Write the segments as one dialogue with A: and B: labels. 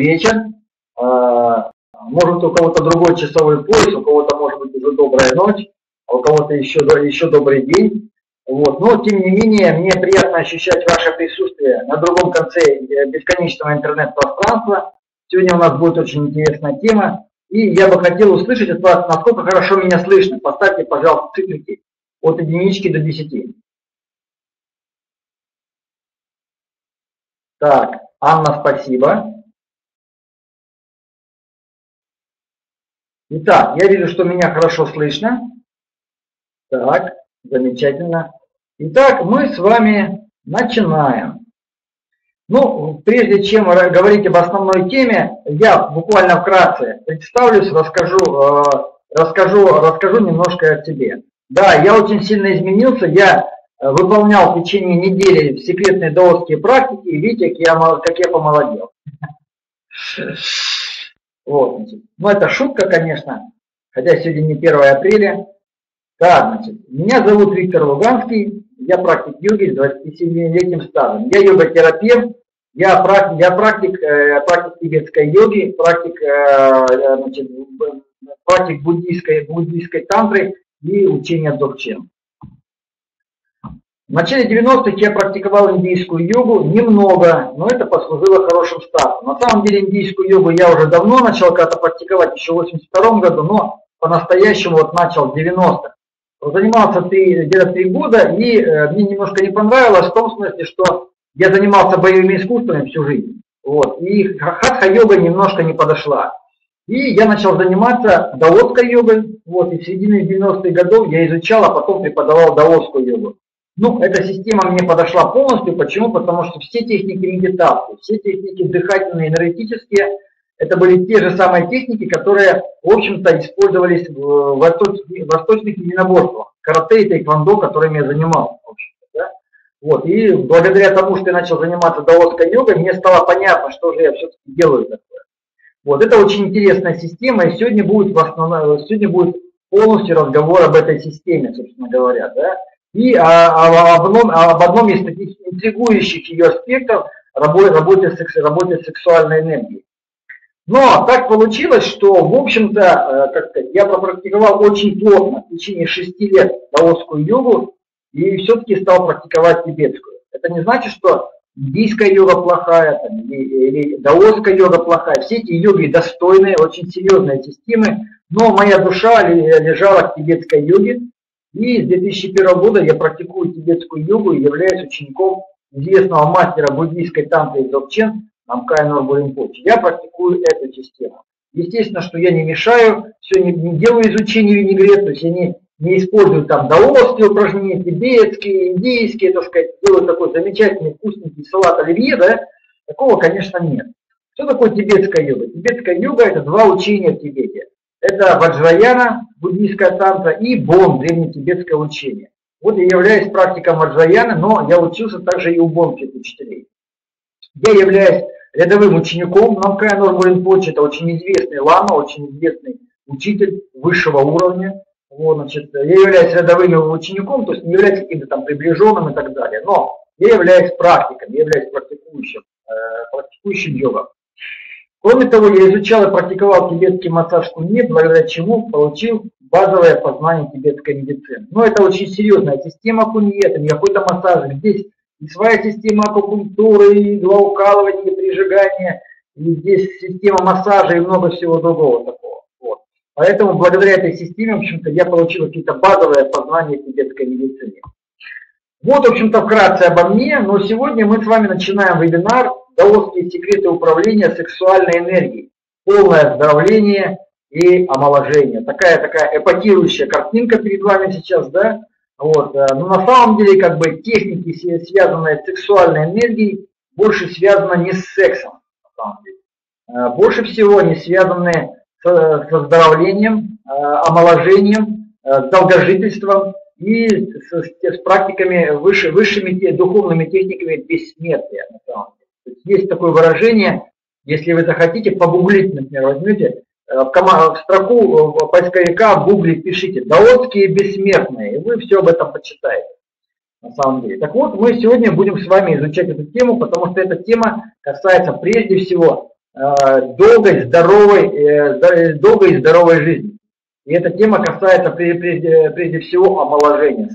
A: вечер. А, может у кого-то другой часовой пояс, у кого-то может быть уже добрая ночь, а у кого-то еще, еще добрый день. Вот. Но, тем не менее, мне приятно ощущать ваше присутствие на другом конце э, бесконечного интернет-пространства. Сегодня у нас будет очень интересная тема. И я бы хотел услышать от вас, насколько хорошо меня слышно. Поставьте, пожалуйста, цифрики от единички до десяти. Так, Анна, спасибо. Итак, я вижу, что меня хорошо слышно. Так, замечательно. Итак, мы с вами начинаем. Ну, прежде чем говорить об основной теме, я буквально вкратце представлюсь, расскажу, э, расскажу, расскажу немножко о себе. Да, я очень сильно изменился, я э, выполнял в течение недели секретные даосские практики, и видите, как я, как я помолодел. Вот, ну это шутка, конечно, хотя сегодня не 1 апреля. Так, значит, меня зовут Виктор Луганский, я практик йоги с 27-летним стажем. Я йога-терапевт, я практик, я практик, э, практик тибетской йоги, практик, э, значит, практик буддийской, буддийской тантры и учения дзogchen. В начале 90-х я практиковал индийскую йогу немного, но это послужило хорошим стартом. На самом деле индийскую йогу я уже давно начал когда-то практиковать, еще в 82 году, но по-настоящему вот начал в 90-х. Занимался где-то три года, и э, мне немножко не понравилось в том смысле, что я занимался боевыми искусствами всю жизнь. Вот, и хатха-йога немножко не подошла. И я начал заниматься даосской йогой. Вот, и в середине 90-х годов я изучал, а потом преподавал даосскую йогу. Ну, эта система мне подошла полностью. Почему? Потому что все техники медитации, все техники дыхательные, энергетические, это были те же самые техники, которые, в общем-то, использовались в восточных единоборствах. Карате и тайквандо, которыми я занимался. Да? Вот. И благодаря тому, что я начал заниматься даосской йогой, мне стало понятно, что же я все-таки делаю такое. Вот. Это очень интересная система, и сегодня будет, в основном, сегодня будет полностью разговор об этой системе, собственно говоря. Да? И а, об, одном, об одном из таких интригующих ее аспектов работы, работы, секс, работы сексуальной энергии. Но так получилось, что, в общем-то, э, как сказать, я пропрактиковал очень плотно в течение шести лет даосскую йогу и все-таки стал практиковать тибетскую. Это не значит, что индийская йога плохая, там, или, или даосская йога плохая. Все эти йоги достойные, очень серьезные системы, но моя душа лежала в тибетской йоге, и с 2001 года я практикую тибетскую йогу и являюсь учеником известного мастера буддийской тантры Дзogchen Намкая Норбу Римпочи. Я практикую эту систему. Естественно, что я не мешаю, все не, не делаю изучение винегрет, то есть я не, не использую там даосские упражнения, тибетские, индийские, так сказать, делаю такой замечательный вкусненький салат оливье, да, такого, конечно, нет. Что такое тибетская йога? Тибетская йога – это два учения в Тибете. Это Ваджраяна, буддийская тантра, и Бон, древнетибетское учение. Вот я являюсь практиком Ваджраяны, но я учился также и у бонских учителей. Я являюсь рядовым учеником Намкая Норму Ринпоче, это очень известный лама, очень известный учитель высшего уровня. Вот, значит, я являюсь рядовым учеником, то есть не являюсь каким-то там приближенным и так далее, но я являюсь практиком, я являюсь практикующим, э, практикующим йогом. Кроме того, я изучал и практиковал тибетский массаж куньи, благодаря чему получил базовое познание тибетской медицины. Но это очень серьезная система куньи, это не какой-то массаж. Здесь и своя система акупунктуры, и иглоукалывания, и прижигания, и здесь система массажа и много всего другого такого. Вот. Поэтому благодаря этой системе, в общем-то, я получил какие-то базовые познания тибетской медицины. Вот, в общем-то, вкратце обо мне, но сегодня мы с вами начинаем вебинар даосские секреты управления сексуальной энергией, полное оздоровление и омоложение. Такая такая эпатирующая картинка перед вами сейчас, да? Вот. Э, но на самом деле, как бы, техники, связанные с сексуальной энергией, больше связаны не с сексом, на самом деле. Э, больше всего они связаны с, с оздоровлением, э, омоложением, долгожительством и с, с, с практиками, выше, высшими духовными техниками бессмертия, на самом деле. Есть такое выражение, если вы захотите, погуглить, например, возьмете э, в, строку э, поисковика в гугле пишите «Даотские бессмертные», и вы все об этом почитаете. На самом деле. Так вот, мы сегодня будем с вами изучать эту тему, потому что эта тема касается прежде всего долгой, здоровой, долгой и здоровой жизни. И эта тема касается прежде, прежде всего омоложения.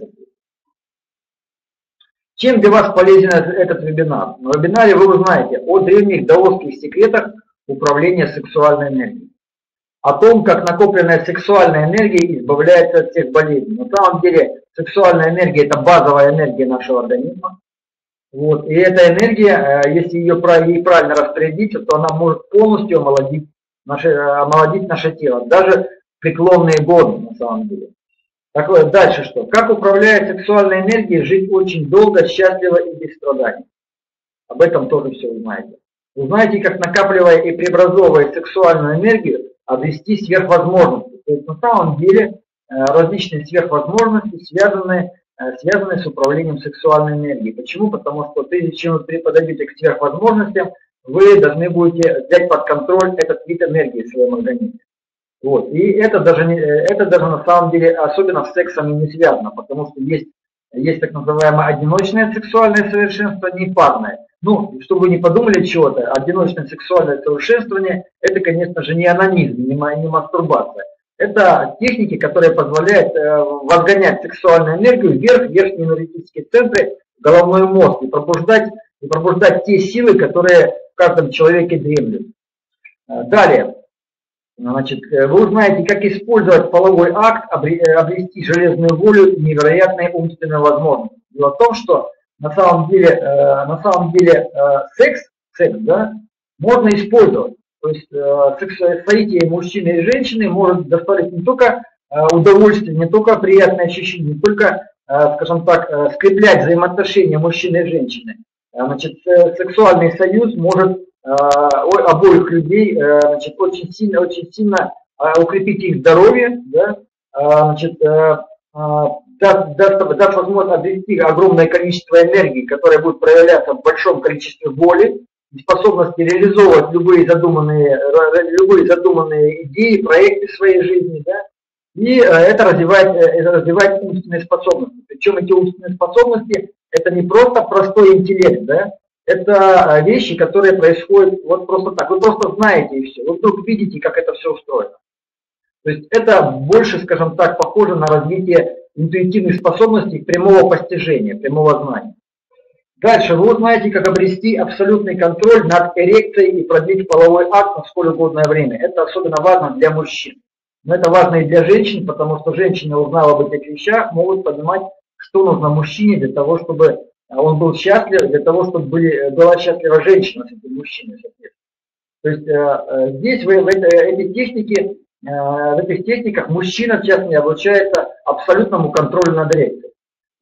A: Чем для вас полезен этот вебинар? На вебинаре вы узнаете о древних даосских секретах управления сексуальной энергией. О том, как накопленная сексуальная энергия избавляется от всех болезней. На самом деле сексуальная энергия – это базовая энергия нашего организма. Вот. И эта энергия, э, если ее ей правильно распорядиться, то она может полностью омолодить наше, омолодить наше тело. Даже преклонные годы на самом деле. Такое дальше что? Как управляя сексуальной энергией, жить очень долго, счастливо и без страданий. Об этом тоже все узнаете. Узнаете, как накапливая и преобразовывая сексуальную энергию, обрести сверхвозможности. То есть на самом деле э, различные сверхвозможности связаны, э, связаны с управлением сексуальной энергией. Почему? Потому что прежде чем вы подойдете к сверхвозможностям, вы должны будете взять под контроль этот вид энергии в своем организме. Вот. И это даже, не, это даже на самом деле особенно с сексом не связано, потому что есть, есть так называемое одиночное сексуальное совершенствование и парное. Ну, чтобы вы не подумали чего-то, одиночное сексуальное совершенствование – это, конечно же, не анонизм, не, не мастурбация. Это техники, которые позволяют э, возгонять сексуальную энергию вверх, в верхние энергетические центры, головной мозг и пробуждать, и пробуждать те силы, которые в каждом человеке дремлют. Э, далее. Значит, э, вы узнаете, как использовать половой акт, э, обрести железную волю и невероятные умственные возможности. Дело в том, что на самом деле, э, на самом деле секс, секс да, можно использовать. То есть соитие мужчины и женщины может доставить не только удовольствие, не только приятное ощущение, не только, скажем так, скреплять взаимоотношения мужчины и женщины. Значит, сексуальный союз может обоих людей э, значит, очень сильно, очень сильно э, укрепить их здоровье, да, значит, даст, даст, даст возможность обрести огромное количество энергии, которое будет проявляться в большом количестве воли, способности реализовывать любые задуманные, любые задуманные идеи, проекты своей жизни, да, и это развивает, это развивает умственные способности. Причем эти умственные способности это не просто простой интеллект, да, это а, вещи, которые происходят вот просто так. Вы просто знаете и все. Вы вдруг видите, как это все устроено. То есть это больше, скажем так, похоже на развитие интуитивных способностей прямого постижения, прямого знания. Дальше вы узнаете, как обрести абсолютный контроль над эрекцией и продлить половой акт на сколь угодное время. Это особенно важно для мужчин. Но это важно и для женщин, потому что женщины, узнав об этих вещах, могут понимать, что нужно мужчине для того, чтобы а он был счастлив для того, чтобы были, была счастлива женщина с этим мужчиной, То есть э, э, здесь в, в это, эти техники, э, в этих техниках мужчина, в частности, обучается абсолютному контролю над эрекцией.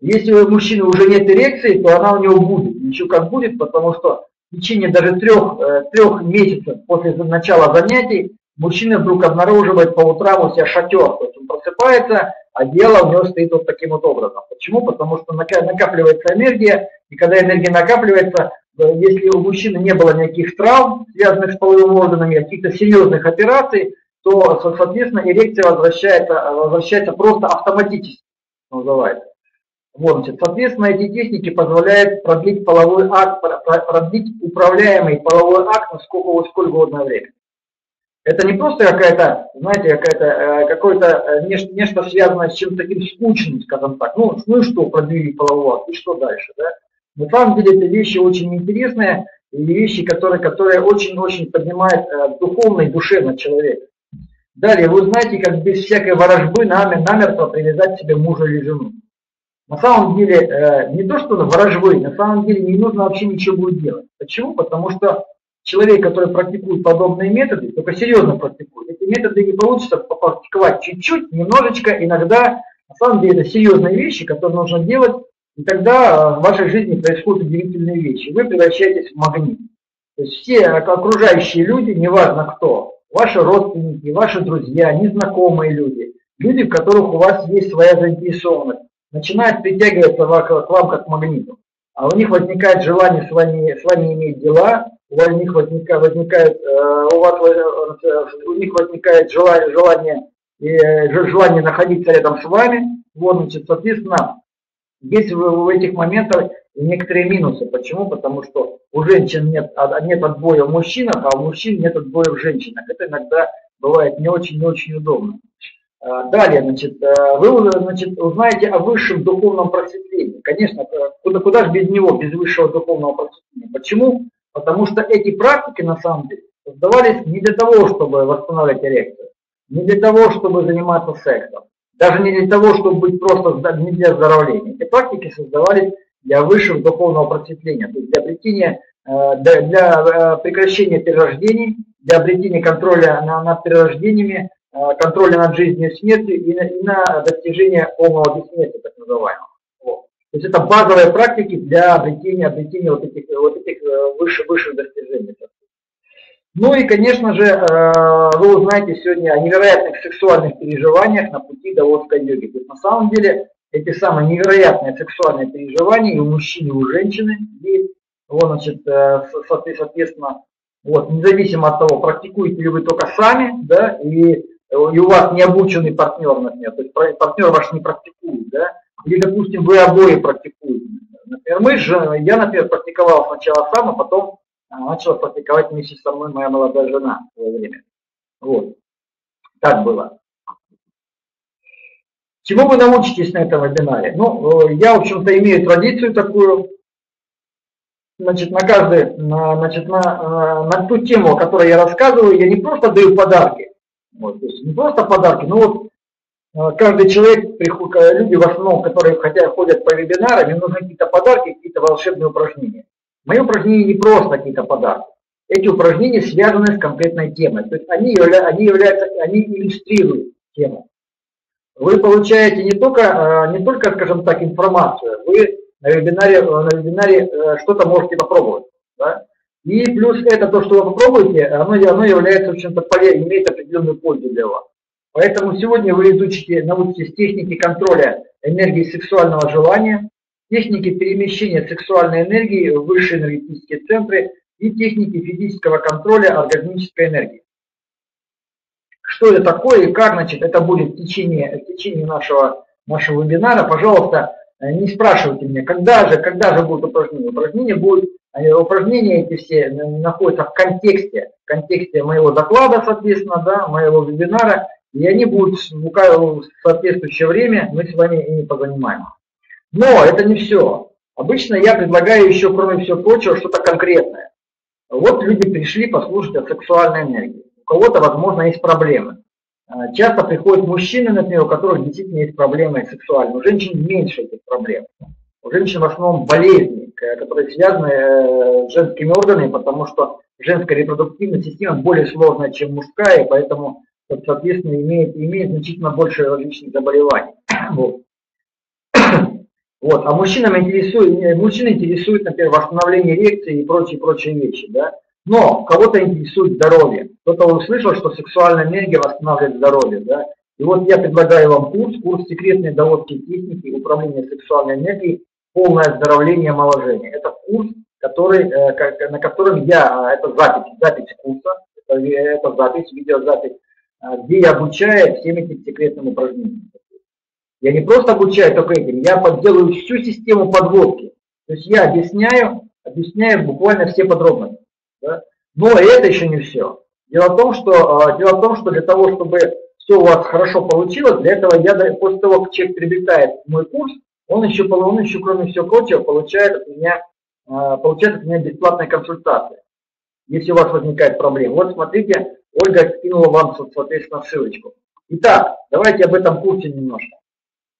A: Если у мужчины уже нет эрекции, то она у него будет. Еще как будет, потому что в течение даже трех, трех месяцев после начала занятий мужчина вдруг обнаруживает по утрам у себя шатер. То есть он просыпается, а дело у него стоит вот таким вот образом. Почему? Потому что накапливается энергия, и когда энергия накапливается, э, если у мужчины не было никаких травм, связанных с половыми органами, каких-то серьезных операций, то, соответственно, эрекция возвращается, возвращается просто автоматически, называется. Вот, значит, соответственно, эти техники позволяют продлить половой акт, продлить управляемый половой акт на сколько, сколько угодно время. Это не просто какая-то, знаете, какая-то, э, какое-то э, нечто, нечто связанное с чем-то таким скучным, скажем так. Ну, ну что, продвили половой акт, и что дальше, да? На самом деле это вещи очень интересные, и вещи, которые, которые очень-очень поднимают э, духовно и душевно человека. Далее, вы знаете, как без всякой ворожбы намер, намертво привязать себе мужа или жену. На самом деле, э, не то, что ворожбы, на самом деле не нужно вообще ничего будет делать. Почему? Потому что человек, который практикует подобные методы, только серьезно практикует, эти методы не получится попрактиковать чуть-чуть, немножечко, иногда, на самом деле, это серьезные вещи, которые нужно делать, и тогда в вашей жизни происходят удивительные вещи. Вы превращаетесь в магнит. То есть все окружающие люди, неважно кто, ваши родственники, ваши друзья, незнакомые люди, люди, в которых у вас есть своя заинтересованность, начинают притягиваться к вам как к магниту. А у них возникает желание с вами, с вами иметь дела, них возникает, возникает э, у вас э, у них возникает желание, желание, э, желание находиться рядом с вами. Вот, значит, соответственно, здесь в, в этих моментах некоторые минусы. Почему? Потому что у женщин нет, а, нет отбоя в мужчинах, а у мужчин нет отбоя в женщинах. Это иногда бывает не очень не очень удобно. Далее, значит, вы значит, узнаете о высшем духовном просветлении. Конечно, куда, куда же без него, без высшего духовного просветления? Почему? Потому что эти практики, на самом деле, создавались не для того, чтобы восстанавливать эрекцию, не для того, чтобы заниматься сексом, даже не для того, чтобы быть просто не для оздоровления. Эти практики создавались для высшего духовного просветления, то есть для обретения, э, для, для прекращения перерождений, для обретения контроля над перерождениями, Э, контроля над жизнью и смертью и на, и на достижение полного бессмертия, так называемого. То есть это базовые практики для обретения, обретения вот этих, вот этих э, выше, высших достижений. Ну и, конечно же, э, вы узнаете сегодня о невероятных сексуальных переживаниях на пути до даосской йоги. То есть на самом деле эти самые невероятные сексуальные переживания и у мужчин, и у женщины есть. Вот, значит, соответственно, вот, независимо от того, практикуете ли вы только сами, да, и и у вас не обученный партнер, например, то есть партнер ваш не практикует, да, или, допустим, вы обои практикуете. Например, мы же, я, например, практиковал сначала сам, а потом а, начала практиковать вместе со мной моя молодая жена в свое время. Вот. Так было. Чему вы научитесь на этом вебинаре? Ну, э, я, в общем-то, имею традицию такую, значит, на каждый, на, значит, на, э, на ту тему, о которой я рассказываю, я не просто даю подарки, вот, то есть не просто подарки, но вот каждый человек, люди в основном, которые хотя ходят по вебинарам, им нужны какие-то подарки, какие-то волшебные упражнения. Мои упражнения не просто какие-то подарки. Эти упражнения связаны с конкретной темой. То есть они, они являются, они иллюстрируют тему. Вы получаете не только, э, не только, скажем так, информацию, вы на вебинаре, на вебинаре э, что-то можете попробовать. Да? И плюс это то, что вы попробуете, оно, оно является, в общем-то, имеет определенную пользу для вас. Поэтому сегодня вы изучите, научитесь техники контроля энергии сексуального желания, техники перемещения сексуальной энергии в высшие энергетические центры и техники физического контроля оргазмической энергии. Что это такое и как, значит, это будет в течение, в течение нашего, нашего вебинара. Пожалуйста, не спрашивайте меня, когда же, когда же будут упражнения. Упражнения будут упражнения эти все находятся в контексте, в контексте моего доклада, соответственно, да, моего вебинара, и они будут в соответствующее время, мы с вами ими позанимаем. Но это не все. Обычно я предлагаю еще, кроме всего прочего, что-то конкретное. Вот люди пришли послушать о сексуальной энергии. У кого-то, возможно, есть проблемы. А, часто приходят мужчины, например, у которых действительно есть проблемы сексуальные. У женщин меньше этих проблем. У женщин в основном болезни, которые связаны э, с женскими органами, потому что женская репродуктивная система более сложная, чем мужская, и поэтому, соответственно, имеет, имеет значительно больше различных заболеваний. Вот. Вот. А мужчинам интересует, мужчин интересует, например, восстановление эрекции и прочие-прочие вещи. Да? Но кого-то интересует здоровье. Кто-то услышал, что сексуальная энергия восстанавливает здоровье. Да? И вот я предлагаю вам курс, курс секретной доводки техники управления сексуальной энергией полное оздоровление омоложения. Это курс, который, э, на котором я, а, это запись, запись курса, это, это запись, видеозапись, где я обучаю всем этим секретным упражнениям. Я не просто обучаю только этим, я подделаю всю систему подводки. То есть я объясняю, объясняю буквально все подробности. Да? Но это еще не все. Дело в том, что, а, дело в том, что для того, чтобы все у вас хорошо получилось, для этого я после того, как человек приобретает мой курс, он еще, он еще кроме всего прочего, получает от меня, а, получает от меня бесплатные консультации, если у вас возникает проблема. Вот смотрите, Ольга скинула вам, соответственно, ссылочку. Итак, давайте об этом курсе немножко.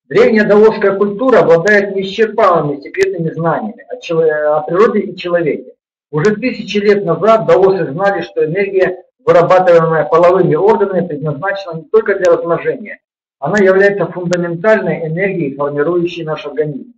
A: Древняя даосская культура обладает неисчерпаемыми секретными знаниями о, о природе и человеке. Уже тысячи лет назад даосы знали, что энергия, вырабатываемая половыми органами, предназначена не только для размножения, она является фундаментальной энергией, формирующей наш организм.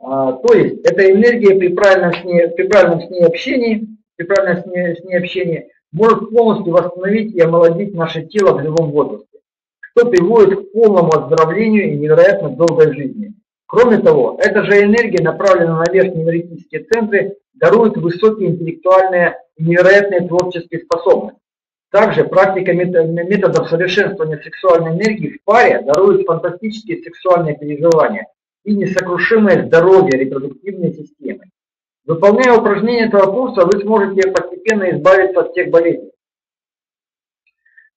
A: А, то есть эта энергия при правильном с ней, при правильном с ней общении, при правильном с ней, с ней общении может полностью восстановить и омолодить наше тело в любом возрасте, что приводит к полному оздоровлению и невероятно долгой жизни. Кроме того, эта же энергия, направленная на верхние энергетические центры, дарует высокие интеллектуальные и невероятные творческие способности. Также практика методов совершенствования сексуальной энергии в паре дарует фантастические сексуальные переживания и несокрушимое здоровье репродуктивной системы. Выполняя упражнения этого курса, вы сможете постепенно избавиться от всех болезней.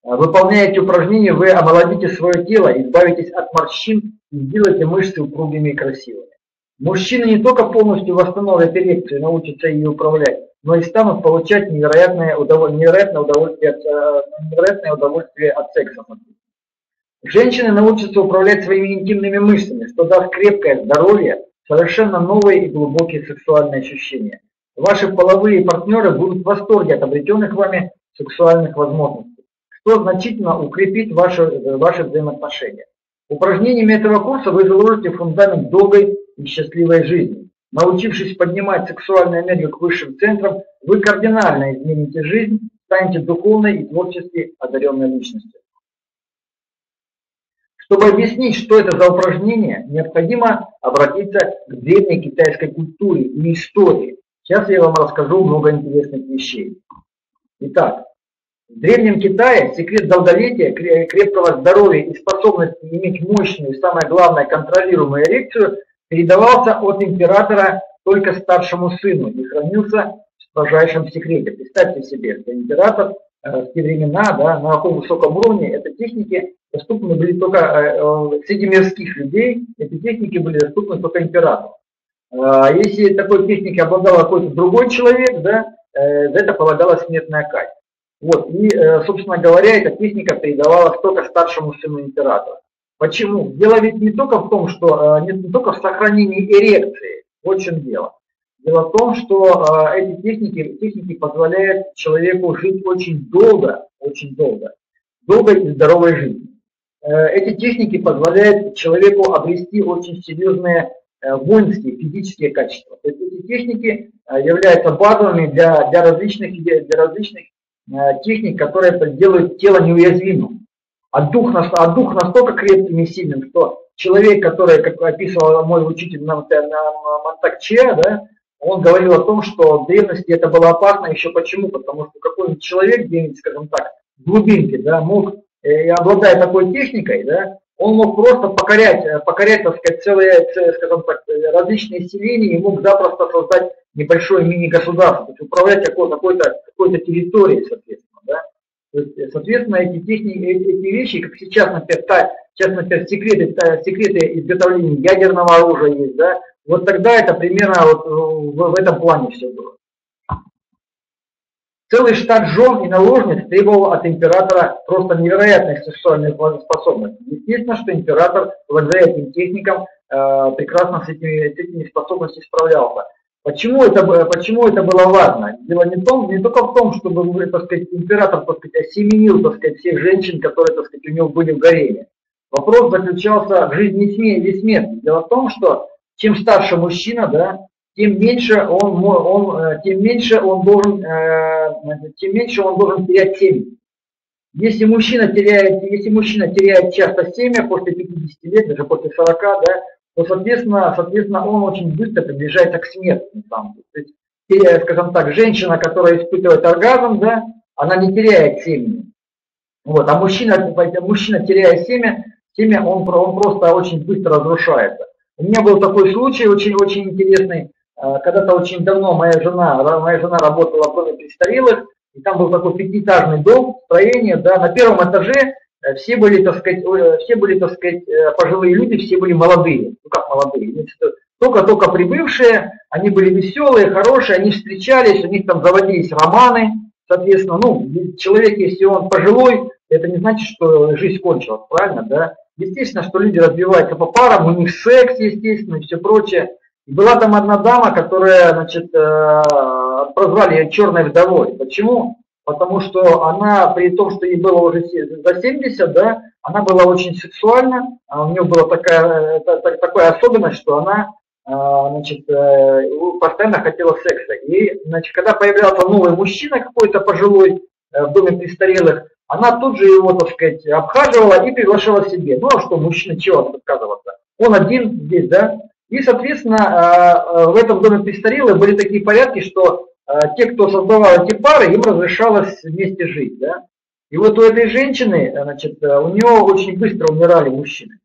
A: Выполняя эти упражнения, вы омолодите свое тело, избавитесь от морщин и сделаете мышцы упругими и красивыми. Мужчины не только полностью восстановят эрекцию и научатся ее управлять, но и станут получать невероятное удовольствие, невероятное удовольствие, от, э, невероятное удовольствие от секса. Женщины научатся управлять своими интимными мышцами, что даст крепкое здоровье, совершенно новые и глубокие сексуальные ощущения. Ваши половые партнеры будут в восторге от обретенных вами сексуальных возможностей, что значительно укрепит ваши, ваши взаимоотношения. Упражнениями этого курса вы заложите фундамент долгой и счастливой жизни. Научившись поднимать сексуальную энергию к высшим центрам, вы кардинально измените жизнь, станете духовной и творчески одаренной личностью. Чтобы объяснить, что это за упражнение, необходимо обратиться к древней китайской культуре и истории. Сейчас я вам расскажу много интересных вещей. Итак, в Древнем Китае секрет долголетия, крепкого здоровья и способности иметь мощную и, самое главное, контролируемую эрекцию передавался от императора только старшему сыну и хранился в строжайшем секрете. Представьте себе, что император э, в те времена, да, на каком высоком уровне, это техники доступны были только э, э, среди мирских людей, эти техники были доступны только императору. А если такой техникой обладал какой-то другой человек, да, за это полагалась смертная казнь. Вот, и, собственно говоря, эта техника передавалась только старшему сыну императора. Почему? Дело ведь не только в том, что не только в сохранении эрекции, вот в чем дело. Дело в том, что эти техники, техники позволяют человеку жить очень долго, очень долго, долгой и здоровой жизнью. Э, эти техники позволяют человеку обрести очень серьезные э, воинские, физические качества. То есть эти техники э, являются базовыми для, для, различных, для различных техник, которые делают тело неуязвимым. А дух, а дух настолько крепким и сильным, что человек, который, как описывал мой учитель на, на Монтакче, да, он говорил о том, что в древности это было опасно еще почему? Потому что какой-нибудь человек где-нибудь, скажем так, в глубинке, да, мог и обладая такой техникой, да, он мог просто покорять, э, покорять, так сказать, целые, скажем так, э, различные селения и мог запросто создать небольшое мини-государство, то есть управлять какой-то какой какой территорией, соответственно, да. Есть, соответственно, эти техники, эти вещи, как сейчас, например, та, сейчас, например, секреты, та, секреты изготовления ядерного оружия есть, да, вот тогда это примерно вот в, в этом плане все было. Целый штат жен и наложниц требовал от императора просто невероятных сексуальных способностей. Естественно, что император благодаря этим техникам э, прекрасно с этими, с этими способностями справлялся. Почему это, почему это было важно? Дело не, том, не только в том, чтобы так сказать, император так сказать, осеменил так сказать, всех женщин, которые так сказать, у него были в гареме. Вопрос заключался в жизни и смерти. Дело в том, что чем старше мужчина, да, тем меньше он, он, э, тем меньше он должен, э, тем меньше он должен терять семя. Если мужчина теряет, если мужчина теряет часто семя после 50 лет, даже после 40, да, то, соответственно, соответственно, он очень быстро приближается к смерти. На самом деле. То есть, скажем так, женщина, которая испытывает оргазм, да, она не теряет семя. Вот, а мужчина, мужчина теряя семя, семя он, он просто очень быстро разрушается. У меня был такой случай очень-очень интересный. А, когда-то очень давно моя жена, моя жена работала в доме престарелых, и там был такой пятиэтажный дом, строение, да, на первом этаже э, все были, так сказать, все были, так сказать, э, пожилые люди, все были молодые. Ну как молодые? Только-только прибывшие, они были веселые, хорошие, они встречались, у них там заводились романы, соответственно, ну, человек, если он пожилой, это не значит, что жизнь кончилась, правильно, да? Естественно, что люди развиваются по парам, у них секс, естественно, и все прочее. Была там одна дама, которая, значит, э, прозвали ее черной вдовой. Почему? Потому что она, при том, что ей было уже за 70, да, она была очень сексуальна, а у нее была такая, такая особенность, что она э, значит, э, постоянно хотела секса. И значит, когда появлялся новый мужчина какой-то пожилой в доме престарелых, она тут же его, так сказать, обхаживала и приглашала себе. Ну а что, мужчина чего отказываться? Он один здесь, да, и, соответственно, а, а, в этом доме престарелых были такие порядки, что а, те, кто создавал эти пары, им разрешалось вместе жить. Да? И вот у этой женщины, значит, у нее очень быстро умирали мужчины.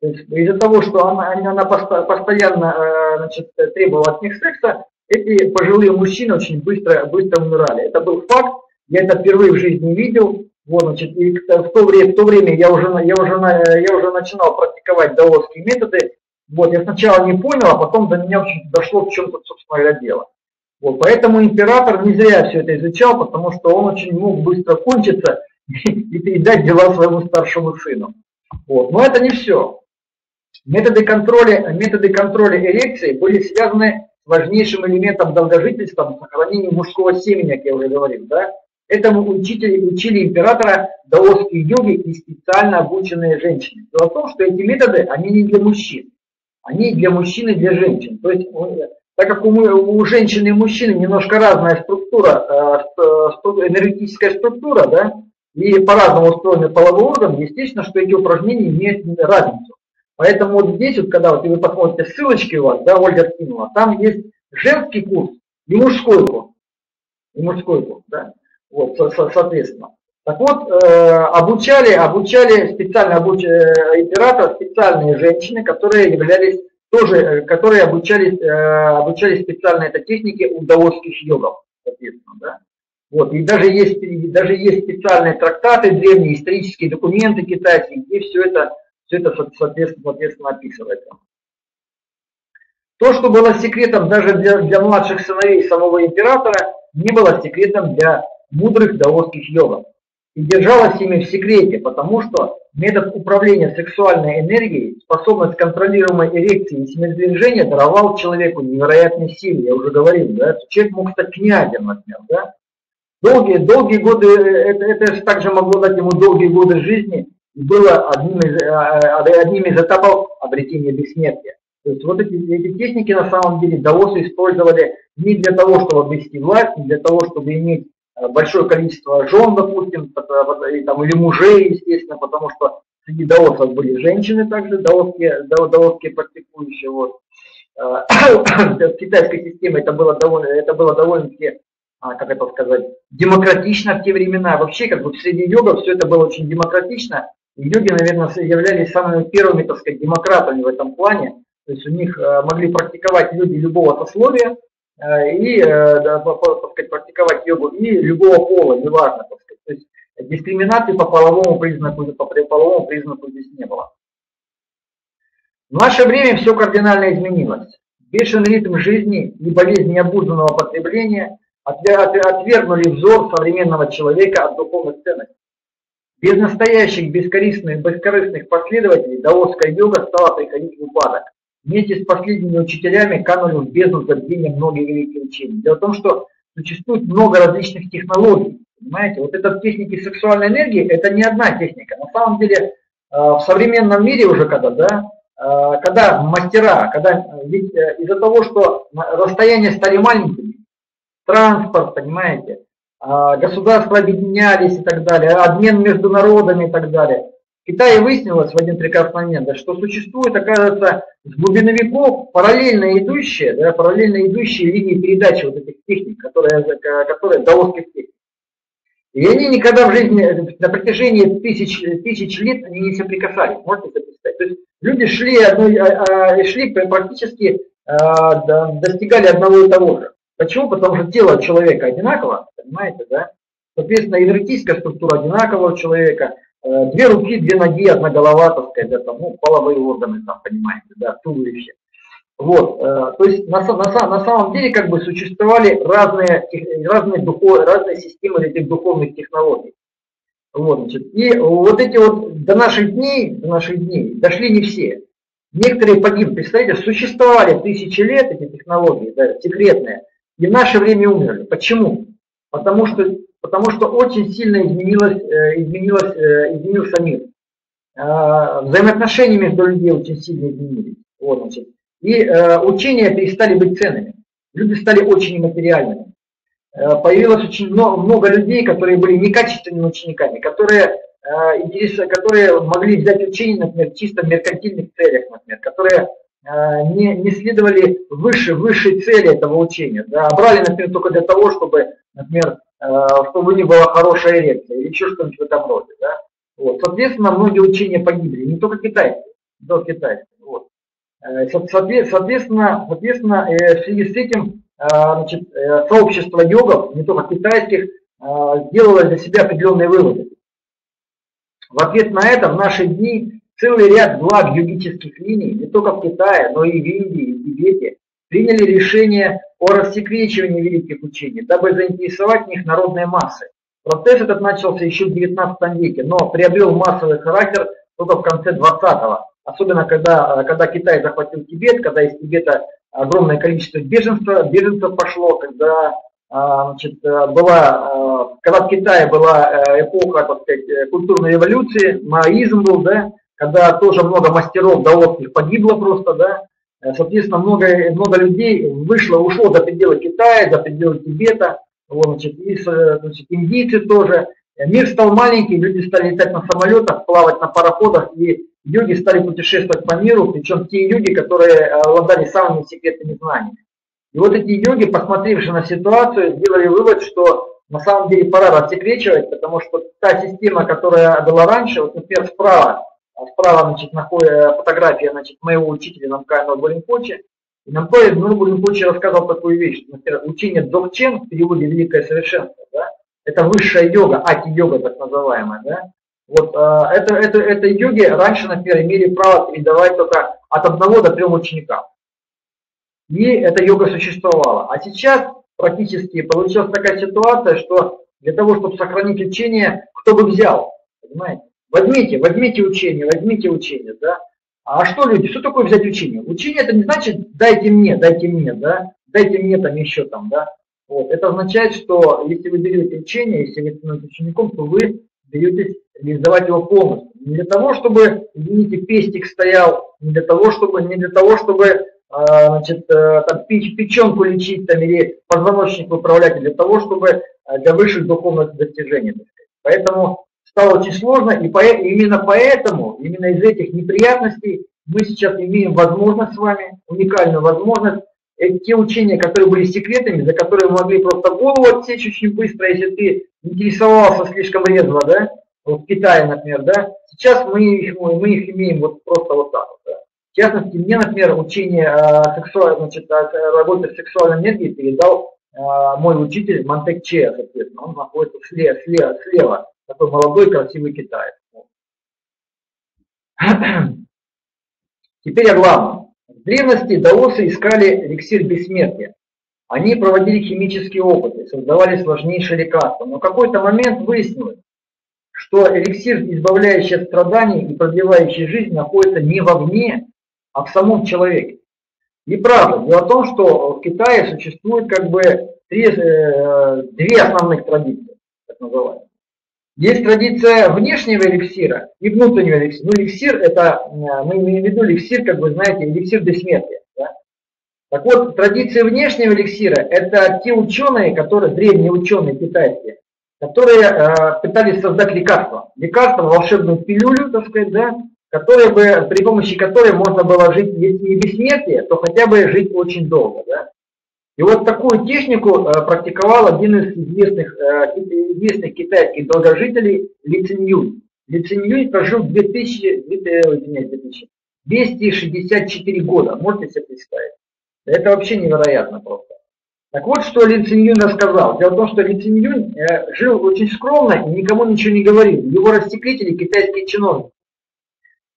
A: из-за того, что она, она постоянно э, значит, требовала от них секса, эти пожилые мужчины очень быстро, быстро умирали. Это был факт, я это впервые в жизни видел. Вот, значит, и в то время, в то время я, уже, я, уже, я уже начинал практиковать даосские методы. Вот, я сначала не понял, а потом до меня дошло, в чем-то, собственно говоря, дело. Вот, поэтому император не зря все это изучал, потому что он очень мог быстро кончиться и, и дать дела своему старшему сыну. Вот. Но это не все. Методы контроля, методы контроля эрекции были связаны с важнейшим элементом долгожительства, сохранением мужского семени, как я уже говорил. Да? Этому учители, учили императора даосские йоги и специально обученные женщины. Дело в том, что эти методы, они не для мужчин. Они для мужчин и для женщин. То есть так как у, у женщины и мужчины немножко разная структура, э, э, энергетическая структура, да, и по-разному устроены половой орган, естественно, что эти упражнения имеют разницу. Поэтому вот здесь, вот, когда вот вы посмотрите ссылочки у вас, да, Ольга скинула, там есть женский курс и мужской курс. И мужской курс, да. Вот, соответственно. Так вот, э, обучали, обучали специально обуч... императора специальные женщины, которые являлись тоже, э, которые обучались, э, обучались специальной этой технике у даосских йогов, соответственно, да. Вот, и даже есть, даже есть специальные трактаты, древние исторические документы китайские, где все это, все это соответственно, соответственно описывается. То, что было секретом даже для, для младших сыновей самого императора, не было секретом для мудрых даосских йогов и держалась ими в секрете, потому что метод управления сексуальной энергией, способность контролируемой эрекции и семяизвержения даровал человеку невероятной силы, я уже говорил, да, человек мог стать князем, например, да. Долгие, долгие годы, это, это также могло дать ему долгие годы жизни, и было одним из, а, а, одним из этапов обретения бессмертия. То есть вот эти, эти техники на самом деле даосы использовали не для того, чтобы обрести власть, не для того, чтобы иметь Э, большое количество жен, допустим, там, или мужей, естественно, потому что среди даосов были женщины также, даосские, даосские практикующие. Вот. Э, в китайской системе это было довольно, это было довольно-таки, а, как это сказать, демократично в те времена. Вообще, как бы в среди йога все это было очень демократично. И йоги, наверное, являлись самыми первыми, так сказать, демократами в этом плане. То есть у них э, могли практиковать люди любого сословия, Э, и э, сказать, практиковать йогу и любого пола, неважно. Так сказать. То есть дискриминации по половому признаку, по половому признаку здесь не было. В наше время все кардинально изменилось. Бешеный ритм жизни и болезнь необузданного потребления отвергнули взор современного человека от духовных ценностей. Без настоящих бескорыстных, бескорыстных последователей даосская йога стала приходить в упадок вместе с последними учителями канули в бездну забвения многие великие учения. Дело в том, что существует много различных технологий. Понимаете, вот эта техники сексуальной энергии, это не одна техника. На самом деле, э, в современном мире уже когда, да, э, когда мастера, когда ведь э, из-за того, что расстояния стали маленькими, транспорт, понимаете, государства объединялись и так далее, обмен между народами и так далее, в Китае выяснилось в один прекрасный момент, да, что существует, оказывается, с глубины веков параллельно идущие, да, параллельно идущие линии передачи вот этих техник, которые, которые даосских техник. И они никогда в жизни, на протяжении тысяч, тысяч лет они не соприкасались, можете себе представить. То есть люди шли, одной, а, а, шли практически, а, достигали одного и того же. Почему? Потому что тело человека одинаково, понимаете, да? Соответственно, энергетическая структура одинакового человека, Э, две руки, две ноги, одна голова, так сказать, это, ну, половые органы, там, понимаете, да, туловище. Вот, э, то есть на, на, на самом деле как бы существовали разные, разные, духов, разные системы этих духовных технологий. Вот, значит, и вот эти вот до наших дней, до наших дней дошли не все. Некоторые погибли, представляете, существовали тысячи лет эти технологии, да, секретные, и в наше время умерли. Почему? Потому что потому что очень сильно изменилось, э, изменилось, э, изменился мир. А, взаимоотношения между людьми очень сильно изменились. Вот, значит. И э, учения перестали быть ценными. Люди стали очень материальными. Появилось очень много, много людей, которые были некачественными учениками, которые, которые могли взять учение, например, чисто в меркантильных целях, например, которые не, не следовали выше, высшей цели этого учения, да, брали, например, только для того, чтобы, например, Э, чтобы у них была хорошая эрекция или еще что-нибудь в этом роде. Да? Вот. Соответственно, многие учения погибли, не только китайцы. до китайского. Вот. Соответственно, соответственно, в связи с этим значит, сообщество йогов, не только китайских, сделало для себя определенные выводы. В ответ на это в наши дни целый ряд благ юридических линий, не только в Китае, но и в Индии, и в Тибете, приняли решение о рассекречивании великих учений, дабы заинтересовать в них народные массы. Процесс этот начался еще в 19 веке, но приобрел массовый характер только в конце 20-го. Особенно когда, когда Китай захватил Тибет, когда из Тибета огромное количество беженцев, беженцев пошло, когда а, значит, была, а, когда в Китае была э, эпоха, так сказать, культурной революции, маоизм был, да, когда тоже много мастеров даосских погибло просто, да, соответственно, много, много людей вышло, ушло за пределы Китая, за пределы Тибета, вот, значит, и значит, индийцы тоже. Мир стал маленький, люди стали летать на самолетах, плавать на пароходах, и люди стали путешествовать по миру, причем те люди, которые обладали самыми секретными знаниями. И вот эти йоги, посмотревшие на ситуацию, сделали вывод, что на самом деле пора рассекречивать, потому что та система, которая была раньше, вот, например, справа, справа значит, находится фотография значит, моего учителя Намкая Норбуринпочи, и Намкай Норбуринпочи рассказал такую вещь, например, учение Дзогчен, в переводе «Великое совершенство», да, это высшая йога, ати-йога так называемая, да, вот э, это, это, это йоги раньше, например, имели право передавать только от одного до трех учеников. И эта йога существовала. А сейчас практически получилась такая ситуация, что для того, чтобы сохранить учение, кто бы взял, понимаете? Возьмите, возьмите учение, возьмите учение, да. А что люди, что такое взять учение? Учение это не значит дайте мне, дайте мне, да, дайте мне там еще там, да. Вот. Это означает, что если вы берете учение, если вы становитесь учеником, то вы беретесь реализовать его полностью. Не для того, чтобы, извините, пестик стоял, не для того, чтобы, не для того, чтобы а, значит, э, там, печенку лечить там, или позвоночник выправлять для того, чтобы э, для высших духовных достижений. Поэтому стало очень сложно, и по, именно поэтому, именно из этих неприятностей мы сейчас имеем возможность с вами, уникальную возможность, эти те учения, которые были секретами, за которые мы могли просто голову отсечь очень быстро, если ты интересовался слишком резво, да, вот в Китае, например, да, сейчас мы их, мы их имеем вот просто вот так вот. Да. В частности, мне, например, учение э, сексуальной, значит, работы с сексуальной энергией передал э, мой учитель Монтек Че, соответственно. Он находится слева, слева, слева такой молодой, красивый китаец. Теперь о главном. В древности даосы искали эликсир бессмертия. Они проводили химические опыты, создавали сложнейшие лекарства. Но в какой-то момент выяснилось, что эликсир, избавляющий от страданий и продлевающий жизнь, находится не вовне, а в самом человеке. Неправда. Дело в том, что в Китае существует как бы три, э, две основных традиции, так называемые. Есть традиция внешнего эликсира и внутреннего эликсира. Ну, эликсир это, э, мы имеем в виду эликсир, как вы знаете, эликсир бессмертия. Да? Так вот, традиция внешнего эликсира это те ученые, которые, древние ученые китайские, которые э, пытались создать лекарство. Лекарство, волшебную пилюлю, так сказать, да, которая бы, при помощи которой можно было жить, если не бессмертие, то хотя бы жить очень долго. Да? И вот такую технику э, практиковал один из известных, э, известных китайских долгожителей Ли Цинь Ли Цинь прожил 2000, 2000, 264 года, можете себе представить? Это вообще невероятно просто. Так вот, что Ли Цинь рассказал. Дело в том, что Ли Цинь э, жил очень скромно и никому ничего не говорил. Его рассекретили китайские чиновники.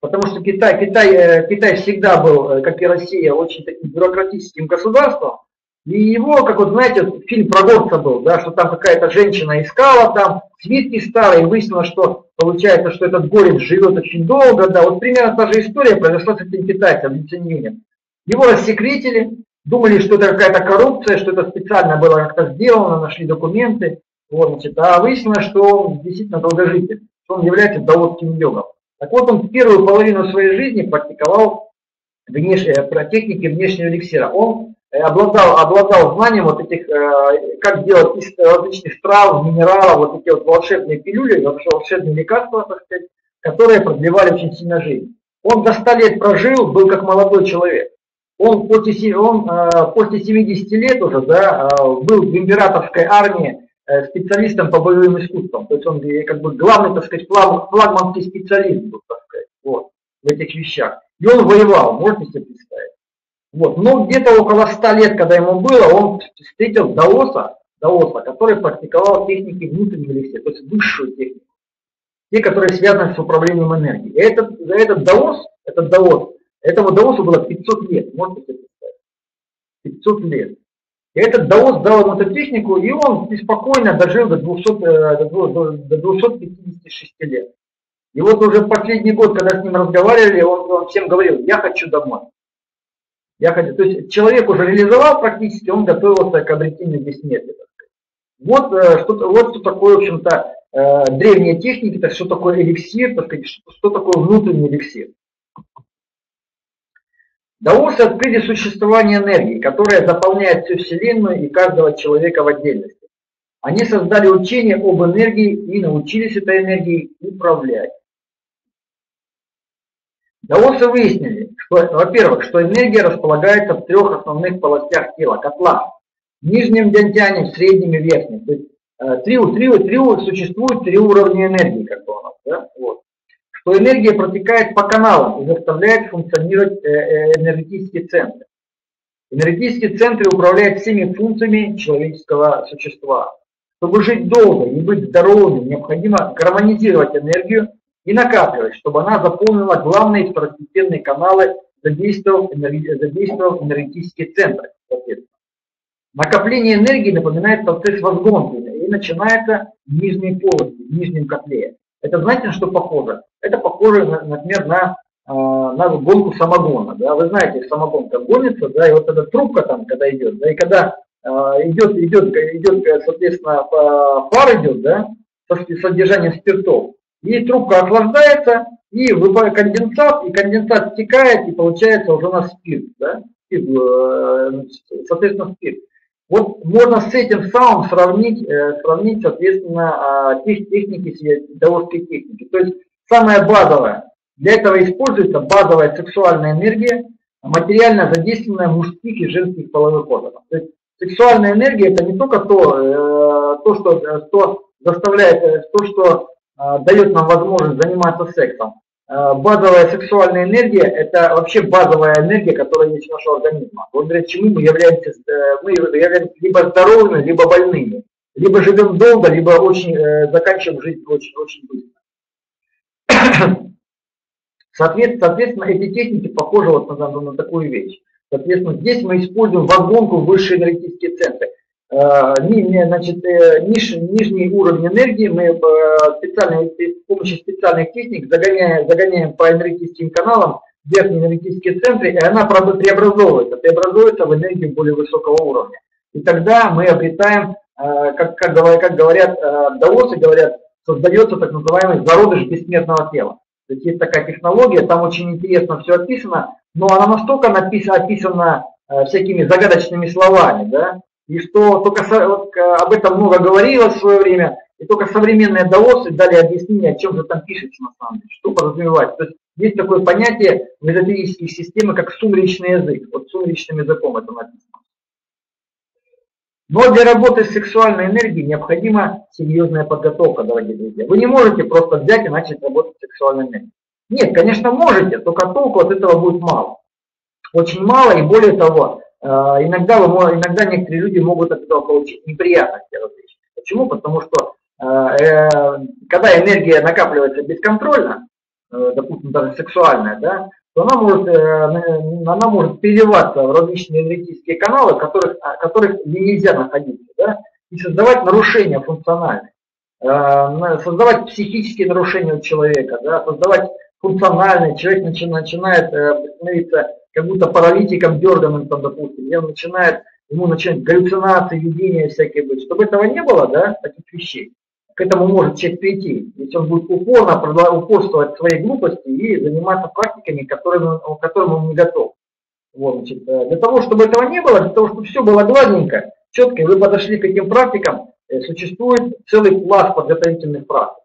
A: Потому что Китай, Китай, Китай всегда был, как и Россия, очень таким бюрократическим государством. И его, как вот знаете, фильм про горца был, да, что там какая-то женщина искала там свитки старые, и выяснилось, что получается, что этот горец живет очень долго, да, вот примерно та же история произошла с этим китайцем, лицензией. Его рассекретили, думали, что это какая-то коррупция, что это специально было как-то сделано, нашли документы, вот, значит, а выяснилось, что он действительно долгожитель, что он является даотским йогом. Так вот, он первую половину своей жизни практиковал внеш... Э, про техники внешнего эликсира. Он обладал, обладал знанием вот этих, э, как делать из различных трав, минералов, вот эти вот волшебные пилюли, вообще волшебные лекарства, так сказать, которые продлевали очень сильно жизнь. Он до 100 лет прожил, был как молодой человек. Он после, он, после 70 лет уже да, был в императорской армии, Э, специалистом по боевым искусствам. То есть он как бы главный, так сказать, флаг, флагманский специалист, так сказать, вот, в этих вещах. И он воевал, можете себе представить. Вот. Но где-то около 100 лет, когда ему было, он встретил Даоса, Даоса, который практиковал техники внутреннего эликсира, то есть высшую технику. Те, которые связаны с управлением энергией. И этот, этот Даос, этот Даос, этому Даосу было 500 лет, можете себе представить. 500 лет. И этот Даос дал ему эту технику, и он спокойно дожил до, 200, э, до 256 лет. И вот уже последний год, когда с ним разговаривали, он, он всем говорил, я хочу домой. Я хочу, то есть человек уже реализовал практически, он готовился к обретению бессмертия. Вот, э, что, вот что такое, в общем-то, э, древние техники, так что такое эликсир, так сказать, что, что такое внутренний эликсир. Даосы открыли существование энергии, которая заполняет всю Вселенную и каждого человека в отдельности. Они создали учение об энергии и научились этой энергией управлять. Даосы выяснили, что, во-первых, что энергия располагается в трех основных полостях тела, котлах. Нижнем дянтяне, в среднем и верхнем. То есть э, три, три, три, существует три уровня энергии, как бы у нас. Да? Вот. Что энергия протекает по каналам и заставляет функционировать э, э, энергетические центры. Энергетические центры управляют всеми функциями человеческого существа. Чтобы жить долго и быть здоровыми, необходимо гармонизировать энергию и накапливать, чтобы она заполнила главные второстепенные каналы, задействовав, задействовав энергетические центры. Накопление энергии напоминает процесс возгонки и начинается в нижней полости, в нижнем котле. Это знаете, на что похоже? Это похоже, например, на, а, на гонку самогона. Да? Вы знаете, самогон как гонится, да, и вот эта трубка там, когда идет, да, и когда идет, идет, идет, соответственно, пар идет, да, с содержанием спиртов, и трубка охлаждается, и выпадает конденсат, и конденсат стекает, и получается уже у нас спирт, да? спирт э, соответственно, спирт. Вот можно с этим самым сравнить, э, сравнить соответственно, а, тех техники, даосской техники. То есть самая базовая. Для этого используется базовая сексуальная энергия, материально задействованная мужских и женских половых органах. То есть сексуальная энергия это не только то, э, то что, то заставляет, то, что дает нам возможность заниматься сексом. А, базовая сексуальная энергия – это вообще базовая энергия, которая есть у нашего организма. Благодаря чему мы являемся, э, мы являемся либо здоровыми, либо больными. Либо живем долго, либо очень, э, заканчиваем жизнь очень, очень быстро. Соответственно, соответственно, эти техники похожи вот на, на такую вещь. Соответственно, здесь мы используем вагонку высшие энергетические центры. Э, значит, э, ниж, нижний уровень энергии мы э, специально, с помощью специальных техник загоняем, загоняем по энергетическим каналам верхние энергетические центры, и она преобразовывается, преобразуется в энергию более высокого уровня. И тогда мы обретаем, как, как, говорят, как говорят даосы, говорят, создается так называемый зародыш бессмертного тела. То есть есть такая технология, там очень интересно все описано, но она настолько написана, описана всякими загадочными словами, да, и что только об этом много говорилось в свое время, и только современные даосы дали объяснение, о чем же там пишется на самом деле, что подразумевается. То есть есть такое понятие в эзотерических системах, как сумеречный язык. Вот сумеречным языком это написано. Но для работы с сексуальной энергией необходима серьезная подготовка, дорогие друзья. Вы не можете просто взять и начать работать с сексуальной энергией. Нет, конечно, можете, только толку от этого будет мало. Очень мало, и более того, иногда, вы, иногда некоторые люди могут от этого получить неприятности различные. Почему? Потому что а, э, когда энергия накапливается бесконтрольно, э, допустим, даже сексуальная, да, то она может, э, она может переливаться в различные энергетические каналы, которых, которых нельзя находиться, да, и создавать нарушения функциональные, создавать психические нарушения у человека, да, создавать функциональные, человек начинает становиться как будто паралитиком дерганым, там, допустим, он начинает, ему начинают галлюцинации, видения всякие быть. Чтобы этого не было, да, таких вещей, к этому может человек прийти, если он будет упорно упорствовать в своей глупости и заниматься практиками, которым, которым он не готов. Вот, значит, э, для того, чтобы этого не было, для того, чтобы все было гладненько, четко, и вы подошли к этим практикам, э, существует целый пласт подготовительных практик.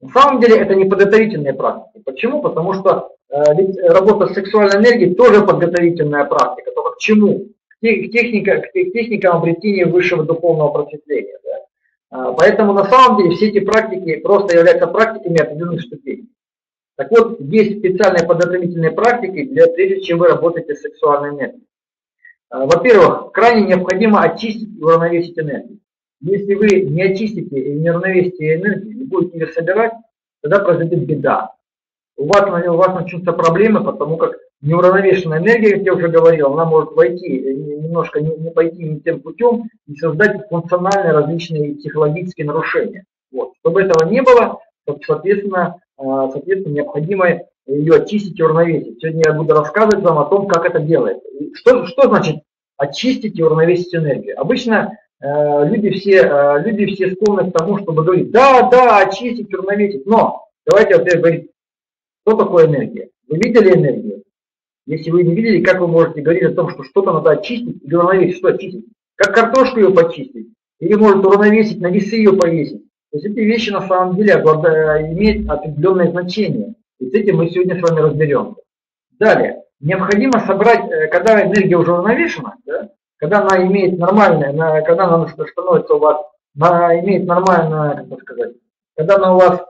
A: На самом деле это не подготовительные практики. Почему? Потому что ведь работа с сексуальной энергией тоже подготовительная практика. Только к чему? К, техника, к техникам обретения высшего духовного просветления. Да? А, поэтому на самом деле все эти практики просто являются практиками определенных ступеней. Так вот, есть специальные подготовительные практики, для, прежде чем вы работаете с сексуальной энергией. А, во-первых, крайне необходимо очистить и уравновесить энергию. Если вы не очистите и не уравновесите энергию, не будете ее собирать, тогда произойдет беда. У вас, у вас начнутся проблемы, потому как неуравновешенная энергия, как я уже говорил, она может войти, э, немножко не, не пойти не тем путем и создать функциональные различные психологические нарушения. Вот. Чтобы этого не было, соответственно, а, соответственно, необходимо ее очистить и уравновесить. Сегодня я буду рассказывать вам о том, как это делается. Что, что значит очистить и уравновесить энергию? Обычно э, люди, все, э, люди все склонны к тому, чтобы говорить, да, да, очистить, уравновесить. Но давайте вот говорить, что такое энергия? Вы видели энергию? Если вы не видели, как вы можете говорить о том, что что-то надо очистить и уравновесить? Что очистить? Как картошку ее почистить? Или может уравновесить, на весы ее повесить? То есть эти вещи на самом деле имеют определенное значение. И с этим мы сегодня с вами разберемся. Далее. Необходимо собрать, э, когда энергия уже уравновешена, да, когда она имеет нормальное, когда она становится у вас, она имеет нормальное, как сказать, когда она у вас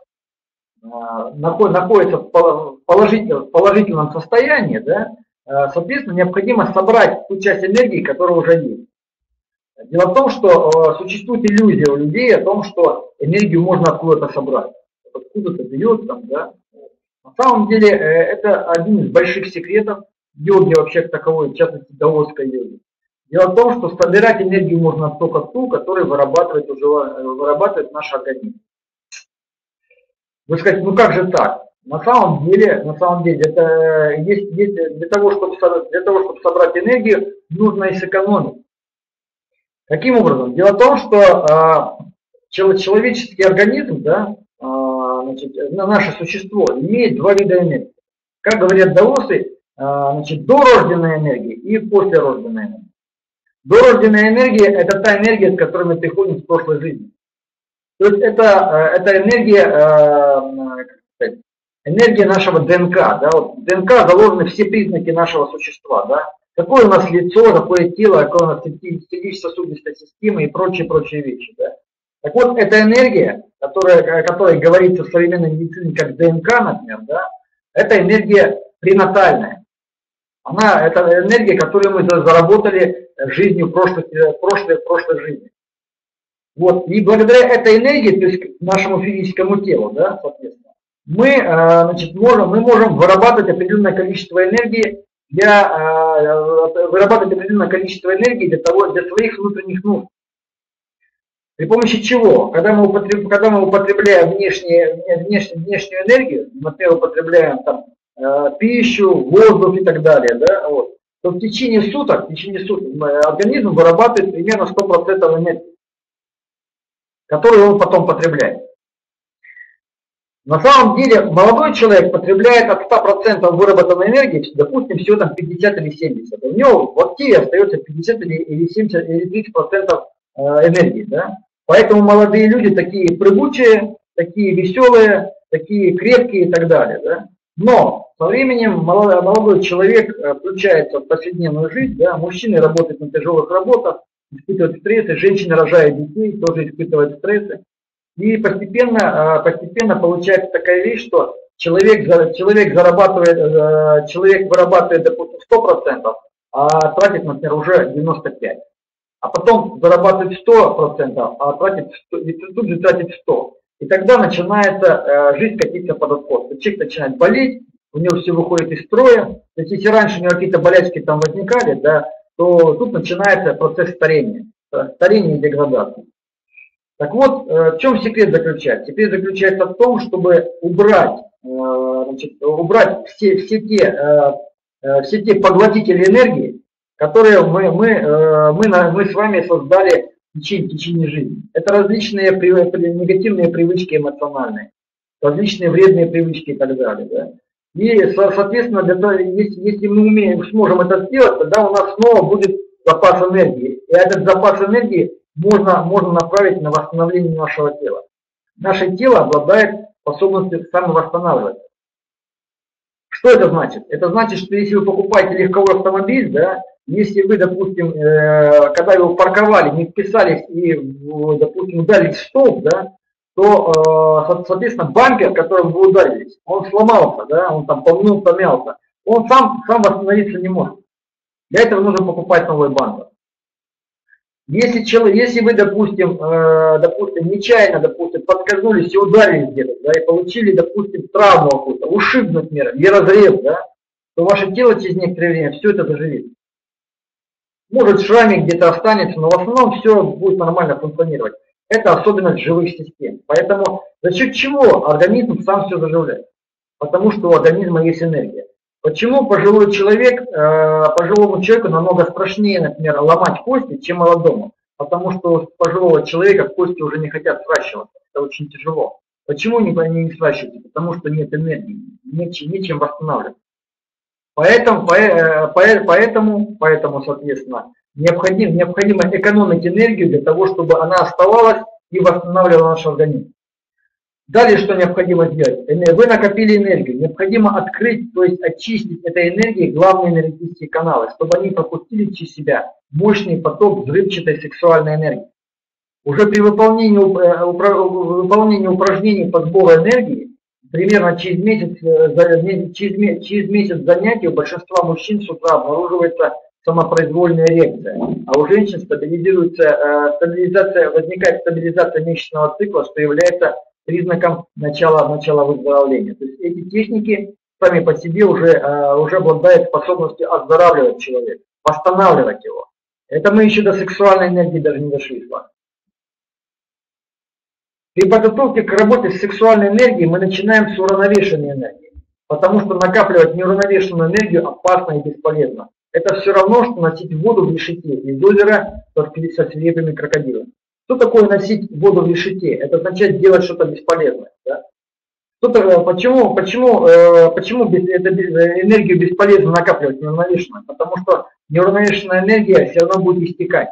A: находится в положительном, положительном состоянии, да, а, соответственно, необходимо собрать ту часть энергии, которая уже есть. Дело в том, что а, существует иллюзия у людей о том, что энергию можно откуда-то собрать. Откуда-то берет там, да. На самом деле, э, это один из больших секретов йоги вообще таковой, в частности, даосской йоги. Дело в том, что собирать энергию можно только ту, которую вырабатывает, уже, э, вырабатывает наш организм. Вы скажете, ну как же так? На самом деле, на самом деле, это есть, есть для того, чтобы для того, чтобы собрать энергию, нужно и сэкономить. Каким образом? Дело в том, что э, человеческий организм, да, э, значит, наше существо имеет два вида энергии. Как говорят даосы, э, значит, дорожденная энергия и послерожденная энергия. Дорожденная энергия – это та энергия, с которой мы приходим в прошлой жизни. То есть это, э, это энергия, э, сказать, энергия нашего ДНК. Да? Вот в ДНК заложены все признаки нашего существа. Да? Какое у нас лицо, какое тело, какое у нас сердечно-сосудистая система и прочие-прочие вещи. Да? Так вот, эта энергия, которая, о которой говорится в современной медицине как ДНК, например, да, это энергия пренатальная. Она, это энергия, которую мы заработали жизнью прошлой, прошлой, прошлой жизни. Вот. И благодаря этой энергии, то есть нашему физическому телу, да, соответственно, мы, э, значит, можем, мы можем вырабатывать определенное количество энергии для, э, вырабатывать определенное количество энергии для, того, для своих внутренних нужд. При помощи чего? Когда мы, употреб, когда мы употребляем внешние, внешнюю, внешнюю энергию, например, употребляем там, э, пищу, воздух и так далее, да, вот, то в течение суток, в течение суток организм вырабатывает примерно 100% энергии которую он потом потребляет. На самом деле молодой человек потребляет от 100% выработанной энергии, допустим, всего там 50 или 70. У него в активе остается 50 или 70 или 30% э, энергии. Да? Поэтому молодые люди такие прыгучие, такие веселые, такие крепкие и так далее. Да? Но со временем молодой, молодой человек э, включается в повседневную жизнь, да? мужчины работают на тяжелых работах, испытывают стрессы, женщины рожают детей, тоже испытывают стрессы. И постепенно, а, постепенно получается такая вещь, что человек, человек зарабатывает, э, человек вырабатывает, допустим, 100%, а тратит, например, уже 95%. А потом зарабатывает 100%, а тратит 100, и тут же тратит 100%. И тогда начинается э, жизнь катиться под откос. Человек начинает болеть, у него все выходит из строя. То есть если раньше у него какие-то болячки там возникали, да, то тут начинается процесс старения, старения и деградации. Так вот, э, в чем секрет заключается? Секрет заключается в том, чтобы убрать, э, значит, убрать все, все, те, э, все те поглотители энергии, которые мы, мы, мы, мы с вами создали в течение, в течение жизни. Это различные негативные привычки эмоциональные, различные вредные привычки и так далее. Да? И, соответственно, для того, если, если мы умеем, сможем это сделать, тогда у нас снова будет запас энергии. И этот запас энергии можно, можно направить на восстановление нашего тела. Наше тело обладает способностью самовосстанавливаться. Что это значит? Это значит, что если вы покупаете легковой автомобиль, да, если вы, допустим, э, когда его парковали, не вписались и, допустим, дали в столб, да, то, э, соответственно, бампер, которым вы ударились, он сломался, да, он там помнул, помялся, он сам, сам восстановиться не может. Для этого нужно покупать новый бампер. Если, человек, если вы, допустим, э, допустим, нечаянно, допустим, подскользнулись и ударились где-то, да, и получили, допустим, травму какую-то, ушиб, например, или разрез, да, то ваше тело через некоторое время все это заживет. Может шрамик где-то останется, но в основном все будет нормально функционировать. Это особенность живых систем. Поэтому за счет чего организм сам все заживляет? Потому что у организма есть энергия. Почему пожилой человек, э, пожилому человеку намного страшнее, например, ломать кости, чем молодому? Потому что у пожилого человека кости уже не хотят сращиваться. Это очень тяжело. Почему они не сращиваются? Потому что нет энергии, нечем, нечем восстанавливать. Поэтому, э, поэтому, поэтому, соответственно, необходимо, необходимо экономить энергию для того, чтобы она оставалась и восстанавливала наш организм. Далее что необходимо сделать? Вы накопили энергию. Необходимо открыть, то есть очистить этой энергией главные энергетические каналы, чтобы они пропустили через себя мощный поток взрывчатой сексуальной энергии. Уже при выполнении, э, выполнении упражнений по сбору энергии, примерно через месяц, э, через, через месяц занятий у большинства мужчин с утра обнаруживается самопроизвольная эрекция, а у женщин стабилизируется, э, стабилизация, возникает стабилизация месячного цикла, что является признаком начала, начала выздоровления. То есть эти техники сами по себе уже, э, уже обладают способностью оздоравливать человека, восстанавливать его. Это мы еще до сексуальной энергии даже не дошли с вами. При подготовке к работе с сексуальной энергией мы начинаем с уравновешенной энергии, потому что накапливать неуравновешенную энергию опасно и бесполезно. Это все равно, что носить воду в решете из озера со свирепыми крокодилами. Что такое носить воду в решете? Это означает делать что-то бесполезное. Да? Что-то, почему, почему, э, почему без, это, энергию бесполезно накапливать неуравновешенно? Потому что неуравновешенная энергия все равно будет истекать.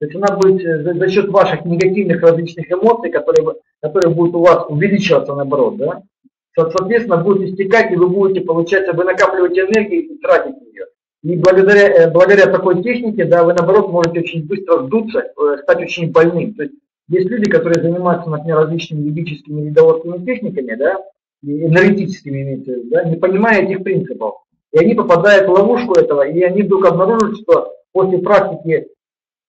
A: То есть она будет э, за, за счет ваших негативных различных эмоций, которые, которые будут у вас увеличиваться наоборот, да? соответственно, будет истекать, и вы будете, получается, вы накапливаете энергию и тратите ее. И благодаря, э, благодаря такой технике, да, вы наоборот можете очень быстро сдуться, э, стать очень больным. То есть есть люди, которые занимаются, например, различными ведическими видоводскими техниками, да, энергетическими имеется в виду, да, не понимая этих принципов. И они попадают в ловушку этого, и они вдруг обнаруживают, что после практики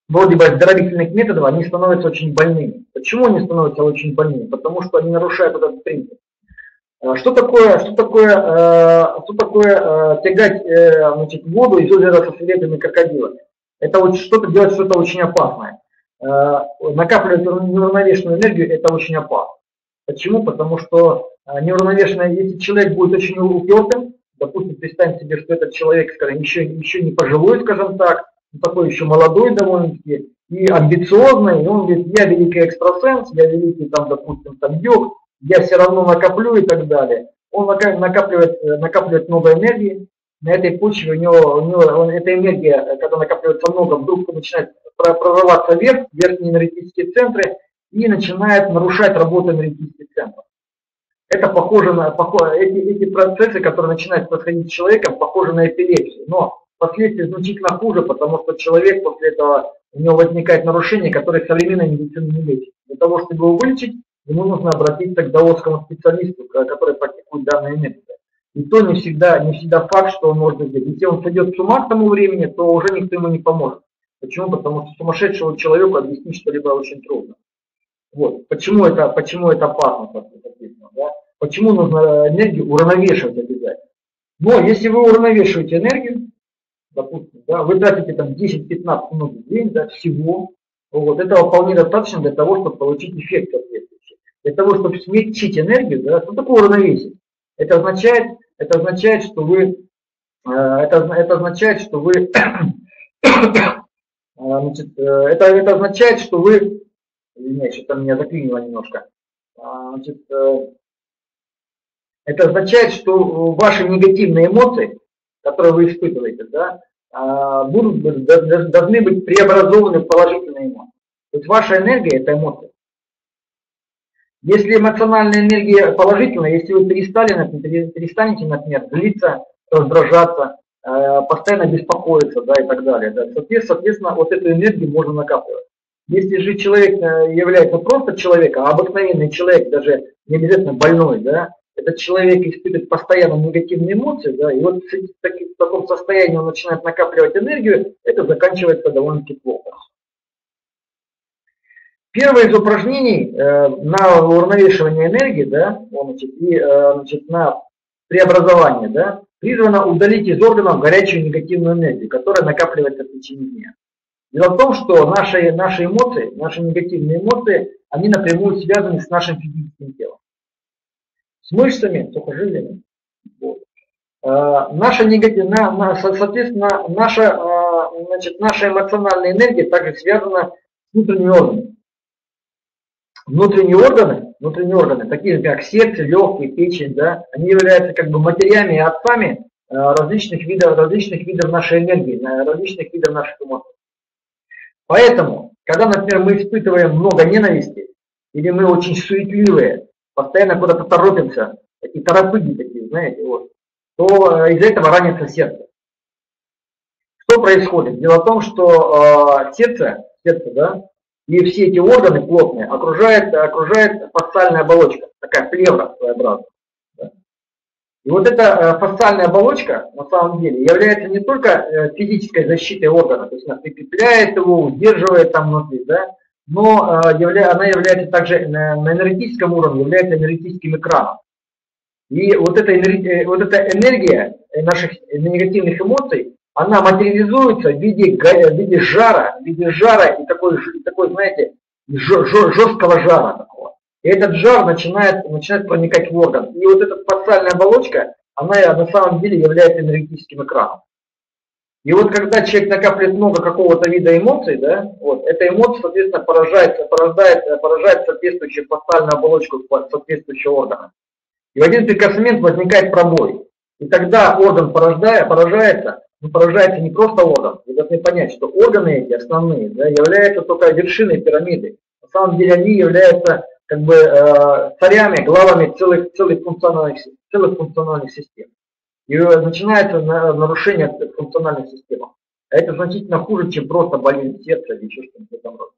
A: вроде бы оздоровительных методов они становятся очень больными. Почему они становятся очень больными? Потому что они нарушают этот принцип. Э, что такое, что такое, э, что такое э, тягать значит, воду из озера со скелетами крокодила? Это вот что-то делать что-то очень опасное. Накапливать неуравновешенную энергию это очень опасно. Почему? Потому что неуравновешенная, если человек будет очень упертым, допустим, представим себе, что этот человек, скажем, еще, еще не пожилой, скажем так, такой еще молодой довольно-таки, и амбициозный, и он говорит, я великий экстрасенс, я великий, там, допустим, там, йог, я все равно накоплю и так далее. Он накапливает, э, накапливает много энергии, на этой почве у него, у него он, эта энергия, когда накапливается много, вдруг начинает прорываться вверх, верхние энергетические центры, и начинает нарушать работу энергетических центров. Это похоже на, похоже, эти, эти процессы, которые начинают происходить с человеком, похожи на эпилепсию. Но последствия значительно хуже, потому что человек после этого, у него возникает нарушение, которое современная медицина не лечит. Для того, чтобы его вылечить, ему нужно обратиться к даосскому специалисту, который практикует данные методы. И то не всегда, не всегда факт, что он может сделать. Если он сойдет с ума к тому времени, то уже никто ему не поможет. Почему? Потому что сумасшедшему человеку объяснить что-либо очень трудно. Вот. Почему это, почему это опасно, соответственно, да? Почему нужно энергию уравновешивать обязательно? Но если вы уравновешиваете энергию, допустим, да, вы тратите там 10-15 минут в день да, всего, вот, этого вполне достаточно для того, чтобы получить эффект. Для того, чтобы смягчить энергию, да, что такое равновесие? Это означает, это означает, что вы, э, это, это означает, что вы, значит, э, это, это означает, что вы, извиняюсь, что-то меня заклинило немножко, а, значит, э, это означает, что ваши негативные эмоции, которые вы испытываете, да, а, будут, должны быть преобразованы в положительные эмоции. То есть ваша энергия – это эмоция. Если эмоциональная энергия положительная, если вы перестали, например, перестанете, например, злиться, раздражаться, э, постоянно беспокоиться да, и так далее, да, соответственно, вот эту энергию можно накапливать. Если же человек э, является просто человеком, а обыкновенный человек, даже не обязательно больной, да, этот человек испытывает постоянно негативные эмоции, да, и вот в таком состоянии он начинает накапливать энергию, это заканчивается довольно-таки плохо. Первое из упражнений э, на уравновешивание энергии, да, значит, и э, значит, на преобразование, да, призвано удалить из органов горячую негативную энергию, которая накапливается в течение дня. Дело в том, что наши, наши эмоции, наши негативные эмоции, они напрямую связаны с нашим физическим телом. С мышцами, сухожилиями. Вот. Э, наша негативная, на, соответственно, наша, э, значит, наша эмоциональная энергия также связана с внутренними органами. Внутренние органы, внутренние органы, такие как сердце, легкие, печень, да, они являются как бы матерями и отцами э, различных видов, различных видов нашей энергии, различных видов наших эмоций. Поэтому, когда, например, мы испытываем много ненависти, или мы очень суетливые, постоянно куда-то торопимся, такие торопыги такие, знаете, вот, то э, из-за этого ранится сердце. Что происходит? Дело в том, что э, сердце, сердце, да, и все эти органы плотные окружает, окружает фасциальная оболочка, такая плевра своеобразная. И вот эта э, фасциальная оболочка на самом деле является не только э, физической защитой органа, то есть она прикрепляет его, удерживает там внутри, да, но э, она является также на, на энергетическом уровне, является энергетическим экраном. И вот эта, вот эта энергия наших негативных эмоций, она материализуется в виде, в виде жара, в виде жара и такой, такой знаете, жесткого жара такого. И этот жар начинает, начинает проникать в орган. И вот эта специальная оболочка, она на самом деле является энергетическим экраном. И вот когда человек накапливает много какого-то вида эмоций, да, вот, эта эмоция, соответственно, поражает, порождает, поражает соответствующую фасциальную оболочку соответствующего органа. И в один прекрасный момент возникает пробой. И тогда орган порождая, поражается, но поражается не просто орган. Вы должны понять, что органы эти основные да, являются только вершиной пирамиды. На самом деле они являются как бы э, царями, главами целых, целых, функциональных, целых функциональных систем. И начинается нарушение функциональных систем. А это значительно хуже, чем просто болезнь сердца или еще что-нибудь в этом роде.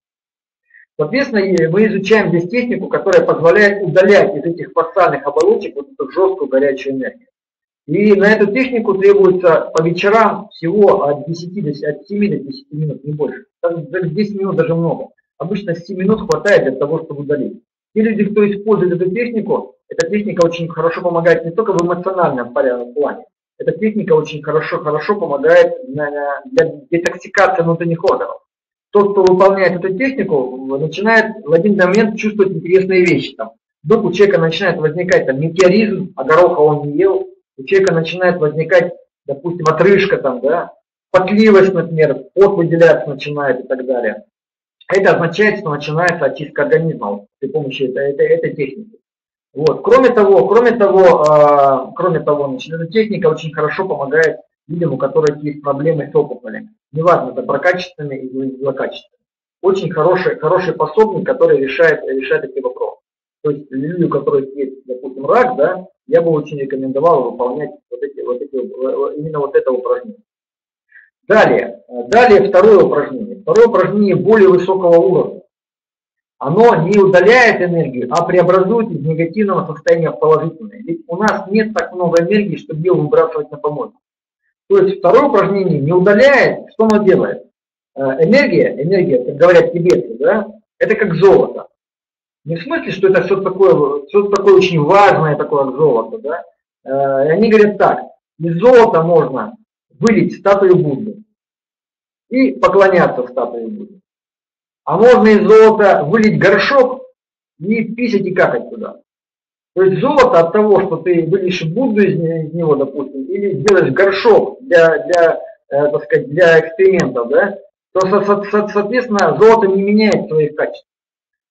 A: Соответственно, мы изучаем здесь технику, которая позволяет удалять из этих фасциальных оболочек вот эту жесткую горячую энергию. И на эту технику требуется по вечерам всего от, 10 от 7 до 10 минут, не больше. 10 минут даже много. Обычно 7 минут хватает для того, чтобы удалить. Те люди, кто использует эту технику, эта техника очень хорошо помогает не только в эмоциональном плане. Эта техника очень хорошо, хорошо помогает для детоксикации внутренних органов. Тот, кто выполняет эту технику, начинает в один момент чувствовать интересные вещи. Там, вдруг у человека начинает возникать там, метеоризм, а гороха он не ел, у человека начинает возникать, допустим, отрыжка, там, да, потливость, например, пот выделяться начинает и так далее. Это означает, что начинается очистка организма при помощи этой, этой, этой техники. Вот. Кроме того, кроме того, э, кроме того, значит, эта техника очень хорошо помогает людям, у которых есть проблемы с опухолями. Неважно, это прокачественные или злокачественные. Очень хороший, хороший пособник, который решает, решает эти вопросы. То есть люди, у которых есть, допустим, рак, да, я бы очень рекомендовал выполнять вот эти, вот эти, именно вот это упражнение. Далее, далее второе упражнение. Второе упражнение более высокого уровня. Оно не удаляет энергию, а преобразует из негативного состояния в положительное. Ведь у нас нет так много энергии, чтобы ее выбрасывать на помойку. То есть второе упражнение не удаляет, что оно делает? Э, энергия, энергия, как говорят тибетцы, да, это как золото. Не в смысле, что это что-то такое, что такое очень важное, такое золото, да. Э, они говорят так, из золота можно вылить статую Будды и поклоняться статуе Будды. А можно из золота вылить горшок и писать и какать туда. То есть золото от того, что ты вылишь Будду из него, допустим, или сделаешь горшок для, для, э, так сказать, для экспериментов, да, то, соответственно, золото не меняет своих качеств.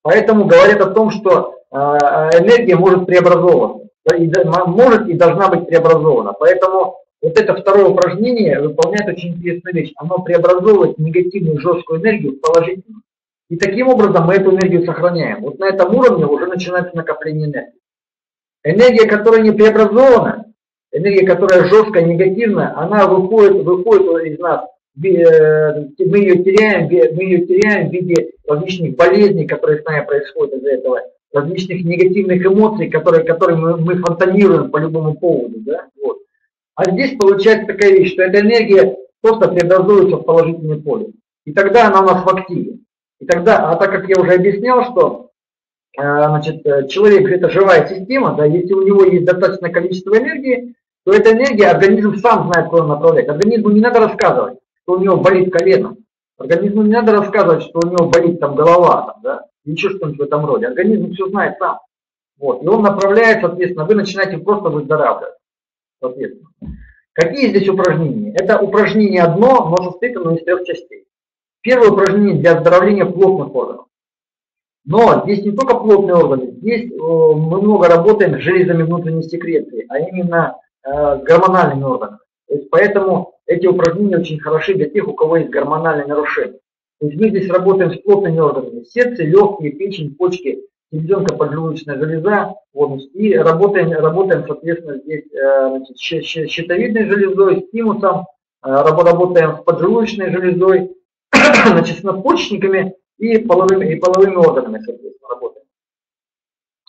A: Поэтому говорят о том, что а, энергия может преобразовываться, может и должна быть преобразована. Поэтому вот это второе упражнение выполняет очень интересную вещь. Оно преобразовывает негативную жесткую энергию в положительную. И таким образом мы эту энергию сохраняем. Вот на этом уровне уже начинается накопление энергии. Энергия, которая не преобразована, энергия, которая жесткая, негативная, она выходит, выходит из нас мы ее теряем, мы ее теряем в виде различных болезней, которые с нами происходят из-за этого, различных негативных эмоций, которые, которые мы, мы фонтанируем по любому поводу. Да? Вот. А здесь получается такая вещь, что эта энергия просто преобразуется в положительное поле. И тогда она у нас в активе. И тогда, а так как я уже объяснял, что э, значит, э, человек это живая система, да, если у него есть достаточное количество энергии, то эта энергия, организм сам знает, куда он направляет. Организму не надо рассказывать, что у него болит колено. Организму не надо рассказывать, что у него болит там голова, там, да, еще что-нибудь в этом роде. Организм все знает сам. Вот. И он направляет, соответственно, вы начинаете просто выздоравливать. Соответственно. Какие здесь упражнения? Это упражнение одно, но состоит оно из трех частей. Первое упражнение для оздоровления плотных органов. Но здесь не только плотные органы, здесь э, мы много работаем с железами внутренней секреции, а именно э, с гормональными органами. Поэтому эти упражнения очень хороши для тех, у кого есть гормональные нарушения. То есть мы здесь работаем с плотными органами. Сердце, легкие, печень, почки, селезенка, поджелудочная железа. Вот, и работаем, работаем, соответственно, здесь э, значит, щитовидной железой, с тимусом, работаем с поджелудочной железой, значит, с надпочечниками и половыми, и половыми органами, соответственно, работаем.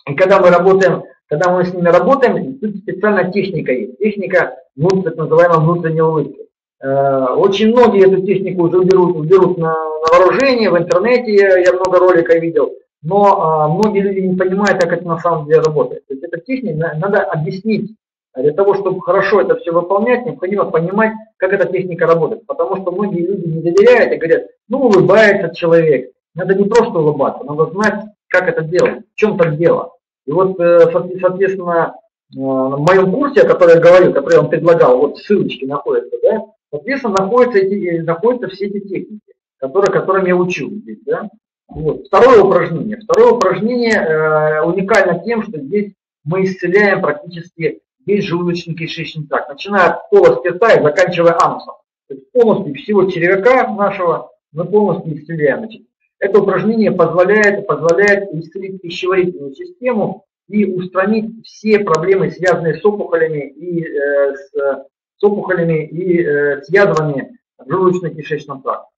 A: И когда мы работаем, когда мы с ними работаем, тут специальная техника есть. Техника, ну, так называемой внутренней улыбки. Э, очень многие эту технику уже берут, берут на, на вооружение, в интернете я много роликов видел, но а, многие люди не понимают, как это на самом деле работает. То есть эта техника надо объяснить а для того, чтобы хорошо это все выполнять, необходимо понимать, как эта техника работает. Потому что многие люди не доверяют и говорят, ну улыбается человек. Надо не просто улыбаться, надо знать, как это делать, в чем так дело. И вот, э, соответственно, э, в моем курсе, о котором я говорил, который я вам предлагал, вот ссылочки находятся, да, соответственно, находятся, эти, находятся все эти техники, которые, которым я учу здесь, да. Вот. Второе упражнение. Второе упражнение э, уникально тем, что здесь мы исцеляем практически весь желудочно-кишечный тракт, начиная от полости рта и заканчивая анусом. То есть полностью всего червяка нашего мы полностью исцеляем. Значит, это упражнение позволяет, позволяет исцелить пищеварительную систему и устранить все проблемы, связанные с опухолями и э, с, с опухолями и э, с язвами в желудочно-кишечном тракте.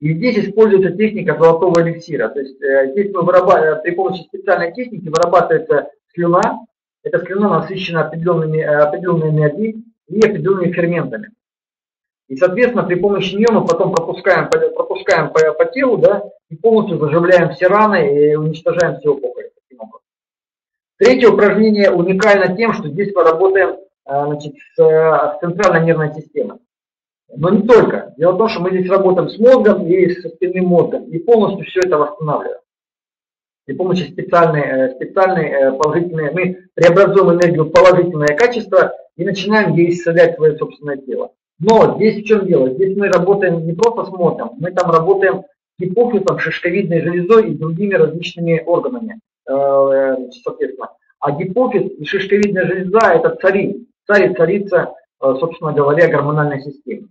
A: И здесь используется техника золотого эликсира. То есть э, здесь мы вырабатываем, при помощи специальной техники вырабатывается слюна, эта слюна насыщена определенными, э, определенной энергией и определенными ферментами. И, соответственно, при помощи нее мы потом пропускаем, пропускаем по, по телу, да, и полностью заживляем все раны и уничтожаем все опухоли. Третье упражнение уникально тем, что здесь мы работаем э, значит, с, с центральной нервной системой. Но не только. Дело в том, что мы здесь работаем с мозгом и с спинным мозгом, и полностью все это восстанавливаем при помощи специальной, э, специальной э, положительной, мы преобразуем энергию в положительное качество и начинаем ей исцелять свое собственное тело. Но здесь в чем дело? Здесь мы работаем не просто с мозгом, мы там работаем с гипофизом, шишковидной железой и другими различными органами, э, соответственно. А гипофиз и шишковидная железа – это цари, царь и царица, собственно говоря, гормональной системы.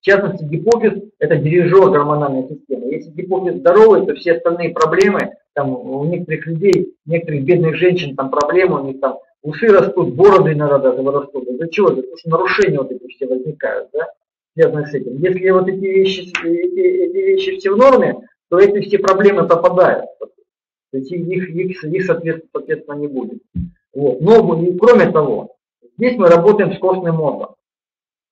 A: В частности, гипофиз – это дирижер гормональной системы. Если гипофиз здоровый, то все остальные проблемы, там, у некоторых людей, некоторых бедных женщин там проблемы, у них там усы растут, бороды иногда даже вырастут. Из-за чего? Потому что нарушения вот эти все возникают, да, связанные с этим. Если вот эти вещи, эти, эти вещи все в норме, то эти все проблемы пропадают. То есть их, их, их соответственно, не будет. Вот. Но кроме того, здесь мы работаем с костным мозгом.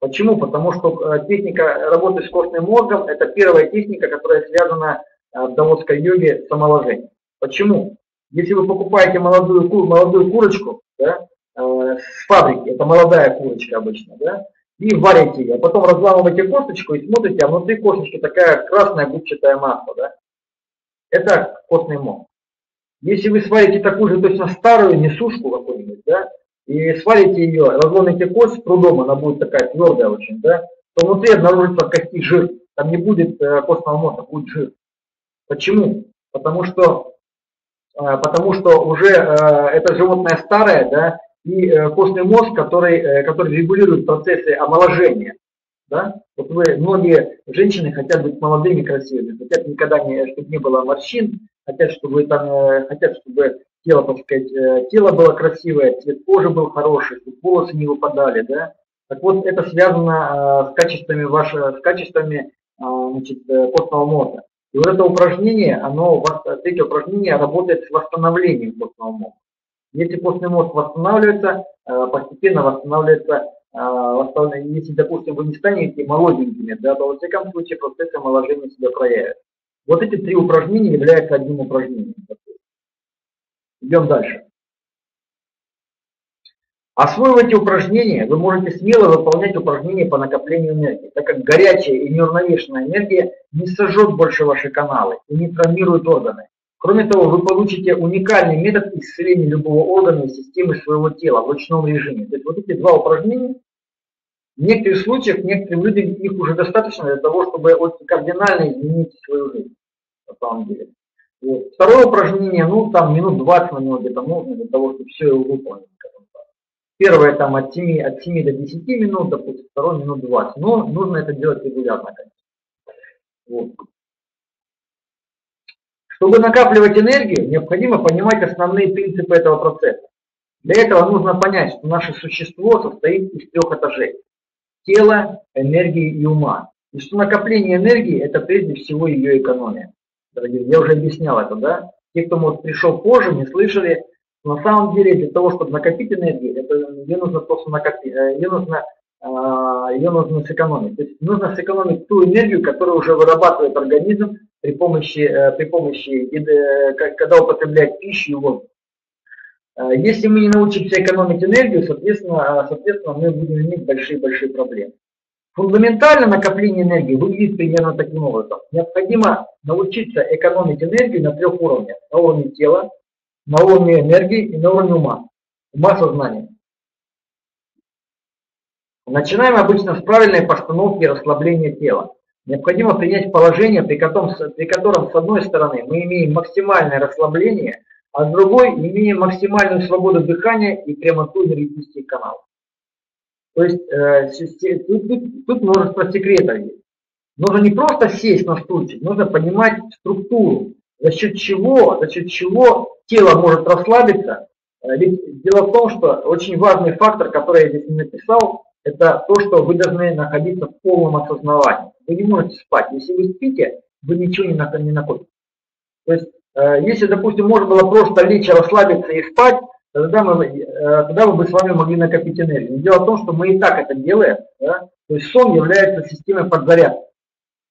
A: Почему? Потому что э, техника работы с костным мозгом – это первая техника, которая связана э, в даосской йоге с омоложением. Почему? Если вы покупаете молодую, молодую курочку да, э, с фабрики, это молодая курочка обычно, да, и варите ее, потом разламываете косточку и смотрите, а внутри косточки такая красная губчатая масса, да, это костный мозг. Если вы сварите такую же точно старую несушку какую-нибудь, да, и свалите ее, разломите кость трудом, она будет такая твердая очень, да, то внутри обнаружится кости жир. Там не будет э, костного мозга, будет жир. Почему? Потому что, э, потому что уже э, это животное старое, да, и костный мозг, который, который регулирует процессы омоложения. Да? Вот вы, многие женщины хотят быть молодыми, красивыми, хотят никогда не, чтобы не было морщин, хотят, чтобы там, хотят, чтобы тело, так сказать, э, тело было красивое, цвет кожи был хороший, волосы не выпадали, да. Так вот, это связано э, с качествами вашего, с качествами значит, костного мозга. И вот это упражнение, оно, третье упражнение работает с восстановлением костного мозга. Если костный мозг восстанавливается, постепенно восстанавливается, если, допустим, вы не станете молоденькими, да, то во всяком случае процесс омоложения себя проявит. Вот эти три упражнения являются одним упражнением. Идем дальше. Освоив эти упражнения, вы можете смело выполнять упражнения по накоплению энергии, так как горячая и неуравновешенная энергия не сожжет больше ваши каналы и не травмирует органы. Кроме того, вы получите уникальный метод исцеления любого органа и системы своего тела в ручном режиме. То есть вот эти два упражнения, в некоторых случаях, некоторым людям их уже достаточно для того, чтобы очень кардинально изменить свою жизнь на самом деле. Вот. Второе упражнение, ну там минут 20 на него где-то нужно для того, чтобы все его выполнить. Первое там от 7, от 7 до 10 минут, допустим, второе минут 20. Но нужно это делать регулярно, конечно. Вот. Чтобы накапливать энергию, необходимо понимать основные принципы этого процесса. Для этого нужно понять, что наше существо состоит из трех этажей. Тела, энергии и ума. И что накопление энергии – это прежде всего ее экономия дорогие, я уже объяснял это, да? Те, кто может пришел позже, не слышали, на самом деле для того, чтобы накопить энергию, это, ее нужно просто накопить, э, ее нужно, а, ее нужно сэкономить. То есть нужно сэкономить ту энергию, которую уже вырабатывает организм при помощи, э, при помощи когда употребляет пищу и воздух. Э, если мы не научимся экономить энергию, соответственно, соответственно мы будем иметь большие-большие проблемы. Фундаментально накопление энергии выглядит примерно таким образом. Необходимо научиться экономить энергию на трех уровнях. На уровне тела, на уровне энергии и на уровне ума. Ума сознания. Начинаем обычно с правильной постановки расслабления тела. Необходимо принять положение, при котором, при котором с одной стороны мы имеем максимальное расслабление, а с другой имеем максимальную свободу дыхания и прямоту энергетических каналов. То есть э, тут, тут, тут множество секретов есть. Нужно не просто сесть на стульчик, нужно понимать структуру, за счет чего, за счет чего тело может расслабиться. Э, ведь дело в том, что очень важный фактор, который я здесь не написал, это то, что вы должны находиться в полном осознавании. Вы не можете спать. Если вы спите, вы ничего не находите. То есть, э, если, допустим, можно было просто лечь, расслабиться и спать, тогда мы, э, тогда мы бы с вами могли накопить энергию. дело в том, что мы и так это делаем. Да? То есть сон является системой подзарядки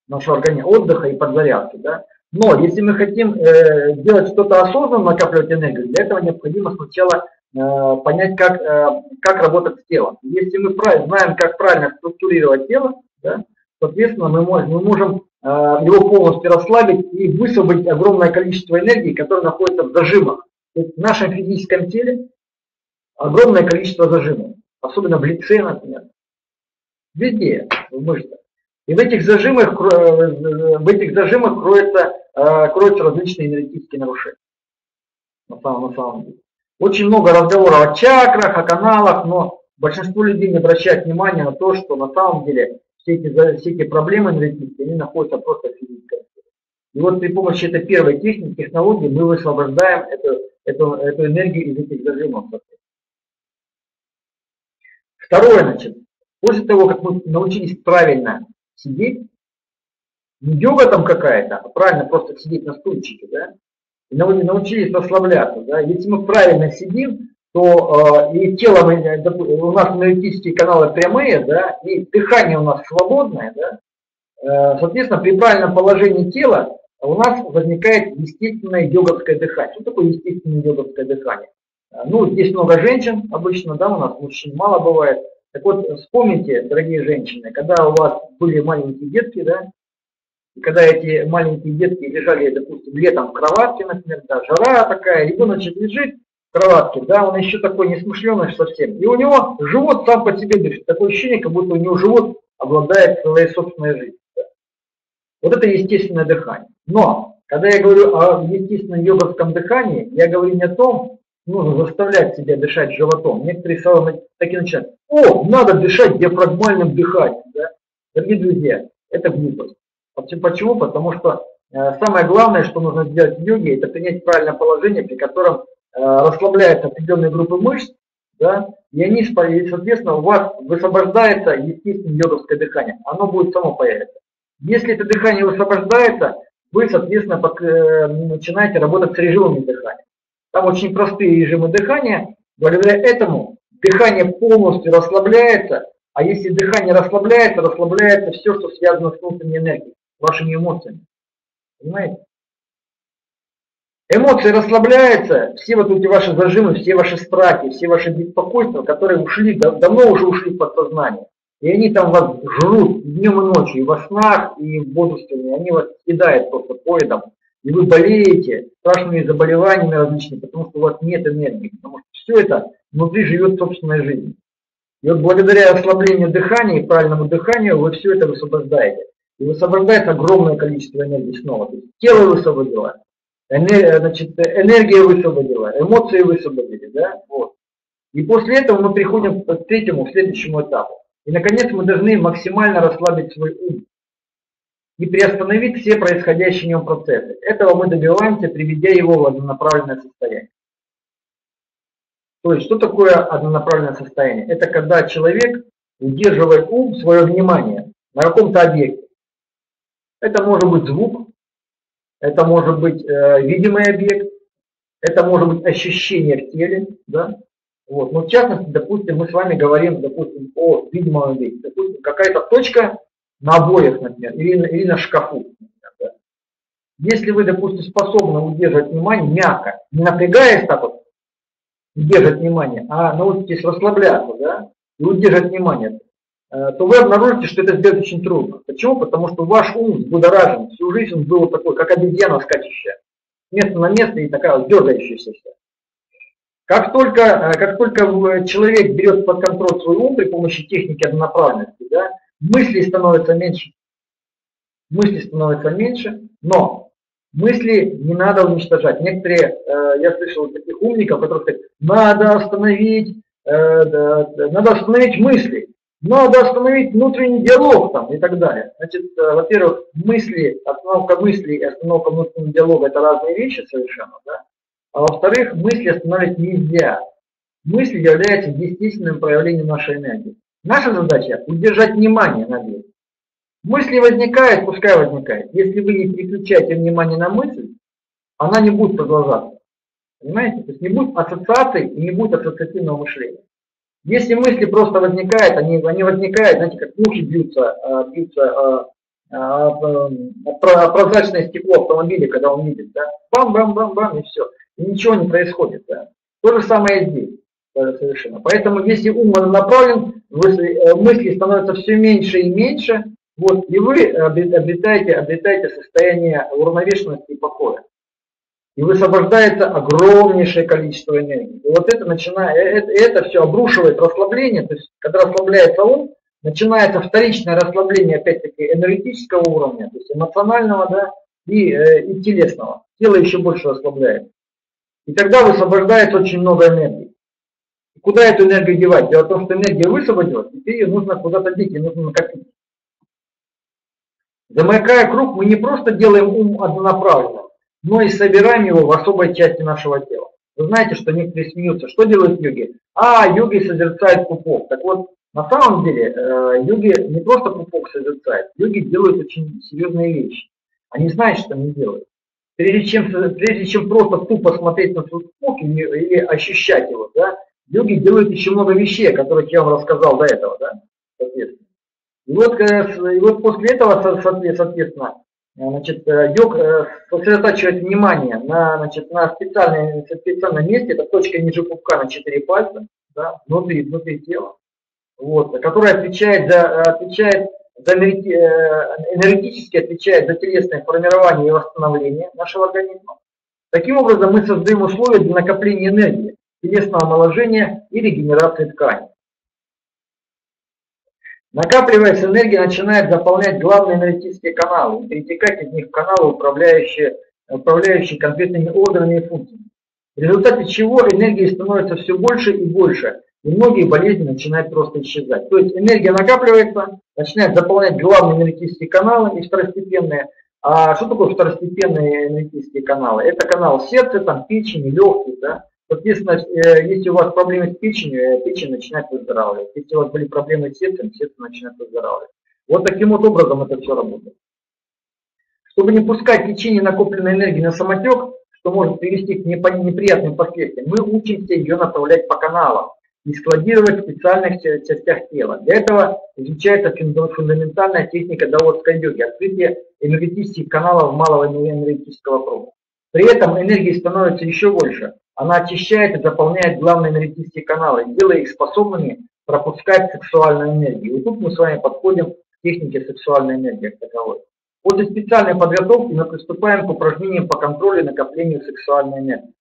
A: нашего организма, отдыха и подзарядки. Да? Но если мы хотим э, делать что-то осознанно, накапливать энергию, для этого необходимо сначала понять, как, э, как работать с телом. Если мы знаем, как правильно структурировать тело, да, соответственно, мы можем, мы можем э, его полностью расслабить и высвободить огромное количество энергии, которое находится в зажимах. То есть в нашем физическом теле огромное количество зажимов, особенно в лице, например, везде, в мышцах. И в этих зажимах, э, в этих зажимах кроются, э, кроются различные энергетические нарушения. На самом, на самом деле. Очень много разговоров о чакрах, о каналах, но большинство людей не обращает внимания на то, что на самом деле все эти, все эти проблемы энергетические, они находятся просто в теле. И вот при помощи этой первой техники, технологии мы высвобождаем эту эту, эту энергию из этих зажимов. Второе, значит, после того, как мы научились правильно сидеть, не йога там какая-то, а правильно просто сидеть на стульчике, да, научились расслабляться, да, если мы правильно сидим, то э, и тело, у нас энергетические каналы прямые, да, и дыхание у нас свободное, да, э, соответственно, при правильном положении тела у нас возникает естественное йоговское дыхание. Что такое естественное йоговское дыхание? А, ну, здесь много женщин обычно, да, у нас мужчин мало бывает. Так вот, вспомните, дорогие женщины, когда у вас были маленькие детки, да, и когда эти маленькие детки лежали, допустим, летом в кроватке, например, да, жара такая, ребеночек лежит в кроватке, да, он еще такой несмышленый совсем, и у него живот сам по себе дышит, такое ощущение, как будто у него живот обладает своей собственной жизнью. Да. Вот это естественное дыхание. Но, когда я говорю о естественном йоговском дыхании, я говорю не о том, нужно заставлять себя дышать животом. Некоторые сразу такие начинают, о, надо дышать диафрагмальным дыханием. Да? Дорогие друзья, это глупость. Почему? Потому что э, самое главное, что нужно сделать в йоге, это принять правильное положение, при котором э, расслабляются определенные группы мышц, да, и они, соответственно, у вас высвобождается естественное йоговское дыхание. Оно будет само появиться. Если это дыхание высвобождается, вы, соответственно, э, начинаете работать с режимами дыхания. Там очень простые режимы дыхания. Благодаря этому дыхание полностью расслабляется, а если дыхание расслабляется, расслабляется все, что связано с внутренней энергией, вашими эмоциями. Понимаете? Эмоции расслабляются, все вот эти ваши зажимы, все ваши страхи, все ваши беспокойства, которые ушли, давно уже ушли в подсознание. И они там вас жрут днем и ночью, и во снах, и в бодрствовании. Они вас съедают просто поедом. И вы болеете страшными заболеваниями различными, потому что у вас нет энергии. Потому что все это внутри живет собственной жизнью. И вот благодаря ослаблению дыхания и правильному дыханию вы все это высвобождаете. И высвобождается огромное количество энергии снова. То есть тело высвободило, значит, энергия высвободила, эмоции высвободили. Да? Вот. И после этого мы приходим к третьему, к следующему этапу. И, наконец, мы должны максимально расслабить свой ум и приостановить все происходящие в нем процессы. Этого мы добиваемся, приведя его в однонаправленное состояние. То есть, что такое однонаправленное состояние? Это когда человек удерживает ум, свое внимание на каком-то объекте. Это может быть звук, это может быть э, видимый объект, это может быть ощущение в теле, да, вот. Но в частности, допустим, мы с вами говорим, допустим, о видимом объекте. Допустим, какая-то точка на обоях, например, или, или на шкафу. Например, да. Если вы, допустим, способны удерживать внимание мягко, не напрягаясь так вот, удерживать внимание, а научитесь расслабляться, да, и удерживать внимание, то вы обнаружите, что это сделать очень трудно. Почему? Потому что ваш ум взбудоражен, всю жизнь он был такой, как обезьяна скачущая. Место на место и такая дергающаяся. Как только, э, как только человек берет под контроль свой ум при помощи техники однонаправленности, да, мысли становятся меньше. Мысли становятся меньше, но мысли не надо уничтожать. Некоторые, э, я слышал таких умников, которые говорят, надо остановить, э, надо остановить мысли, надо остановить внутренний диалог там и так далее. Значит, во-первых, мысли, остановка мыслей и остановка внутреннего диалога это разные вещи совершенно, да. А во-вторых, мысли остановить нельзя. Мысль является естественным проявлением нашей энергии. Наша задача – удержать внимание на ней. Мысли возникают, пускай возникает. Если вы не переключаете внимание на мысль, она не будет продолжаться. Понимаете? То есть не будет ассоциаций и не будет ассоциативного мышления. Если мысли просто возникают, они, они возникают, знаете, как мухи бьются, а, бьются а, а, прозрачное стекло автомобиля, когда он видит, да, бам-бам-бам-бам, и все и ничего не происходит. Да. То же самое здесь совершенно. Поэтому если ум направлен, э, мысли становятся все меньше и меньше, вот, и вы обретаете, обретаете состояние уравновешенности и покоя. И высвобождается огромнейшее количество энергии. И вот это начинает, э, это, это все обрушивает расслабление, то есть когда расслабляется ум, начинается вторичное расслабление, опять-таки, энергетического уровня, то есть эмоционального, да, и, э, и телесного. Тело еще больше расслабляется. И тогда высвобождается очень много энергии. Куда эту энергию девать? Дело в том, что энергия высвободилась, и ее нужно куда-то деть, ее нужно накопить. Замыкая круг, мы не просто делаем ум однонаправленным, но и собираем его в особой части нашего тела. Вы знаете, что некоторые смеются. Что делают йоги? А, йоги созерцают пупок. Так вот, на самом деле, э, йоги не просто пупок созерцают, йоги делают очень серьезные вещи. Они знают, что они делают прежде чем, прежде чем просто тупо смотреть на свой звук или, или ощущать его, да, люди делают еще много вещей, о которых я вам рассказал до этого, да, соответственно. И вот, э, и вот после этого, соответственно, значит, э, йог э, сосредотачивает внимание на, значит, на специальном, специальном месте, это точка ниже пупка на 4 пальца, да, внутри, внутри тела, вот, которая отвечает за, отвечает Э, энергетически отвечает за телесное формирование и восстановление нашего организма. Таким образом, мы создаем условия для накопления энергии, телесного омоложения и регенерации тканей. Накапливаясь, энергия начинает заполнять главные энергетические каналы и перетекать из них в каналы, управляющие, управляющие конкретными органами и функциями. В результате чего энергии становится все больше и больше, и многие болезни начинают просто исчезать. То есть энергия накапливается, начинает заполнять главные энергетические каналы и второстепенные. А что такое второстепенные энергетические каналы? Это канал сердца, там, печени, легких. Да? Соответственно, э, если у вас проблемы с печенью, э, печень начинает выздоравливать. Если у вас были проблемы с сердцем, сердце начинает выздоравливать. Вот таким вот образом это все работает. Чтобы не пускать течение накопленной энергии на самотек, что может привести к неприятным последствиям, мы учимся ее направлять по каналам и складировать в специальных частях тела. Для этого изучается фундаментальная техника даотской йоги, открытие энергетических каналов малого энергетического круга. При этом энергии становится еще больше. Она очищает и заполняет главные энергетические каналы, делая их способными пропускать сексуальную энергию. И тут мы с вами подходим к технике сексуальной энергии как таковой. После специальной подготовки мы приступаем к упражнениям по контролю и накоплению сексуальной энергии.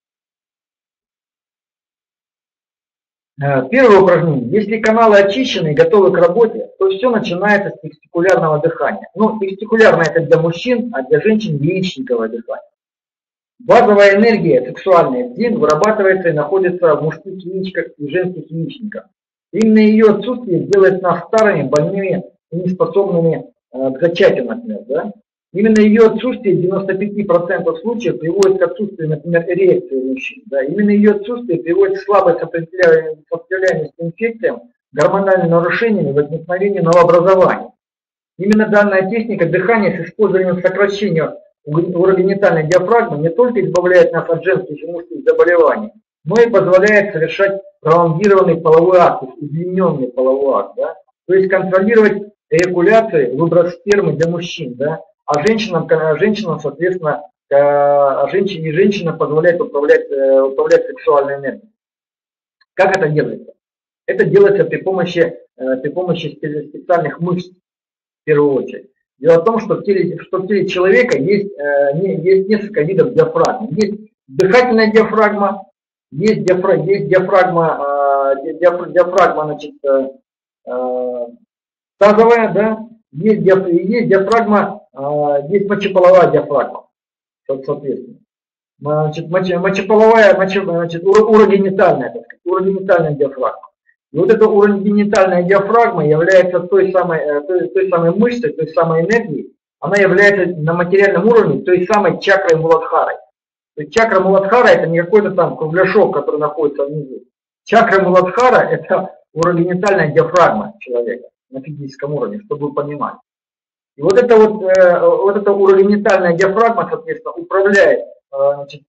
A: Э, первое упражнение. Если каналы очищены и готовы к работе, то все начинается с текстикулярного дыхания. Ну, текстикулярное это для мужчин, а для женщин яичниковое дыхание. Базовая энергия сексуальная в день вырабатывается и находится в мужских яичках и женских яичниках. Именно ее отсутствие делает нас старыми, больными и неспособными э, к зачатию, например. Да? Именно ее отсутствие в 95% случаев приводит к отсутствию, например, эрекции у мужчин. Да? Именно ее отсутствие приводит к слабой сопротивляемости инфекциям, гормональным нарушениям и возникновению новообразований. Именно данная техника дыхания с использованием сокращения урогенитальной диафрагмы не только избавляет нас от женских и мужских заболеваний, но и позволяет совершать пролонгированный половой акт, удлиненный половой акт. Да? То есть контролировать эякуляцию, выброс спермы для мужчин. Да? А женщинам, женщинам соответственно, а женщине, женщина позволяет управлять, э, управлять сексуальной энергией. Как это делается? Это делается при помощи, э, при помощи специальных мышц, в первую очередь. Дело в том, что в теле, что в теле человека есть, э, есть несколько видов диафрагмы. Есть дыхательная диафрагма, есть, диафрагма, есть диафрагма, э, диафрагма значит, э, э, тазовая, да, есть, диаф, есть диафрагма, э, есть мочеполовая диафрагма, соответственно. Значит, мочеполовая, моче, значит, урогенитальная, так сказать, урогенитальная диафрагма. И вот эта урогенитальная диафрагма является той самой, э, той, той самой мышцей, той самой энергией, она является на материальном уровне той самой чакрой Муладхарой. То есть чакра Муладхара это не какой-то там кругляшок, который находится внизу. Чакра Муладхара это урогенитальная диафрагма человека на физическом уровне, чтобы вы понимали. И вот эта вот, э, вот эта урогенитальная диафрагма, соответственно, управляет, э, значит,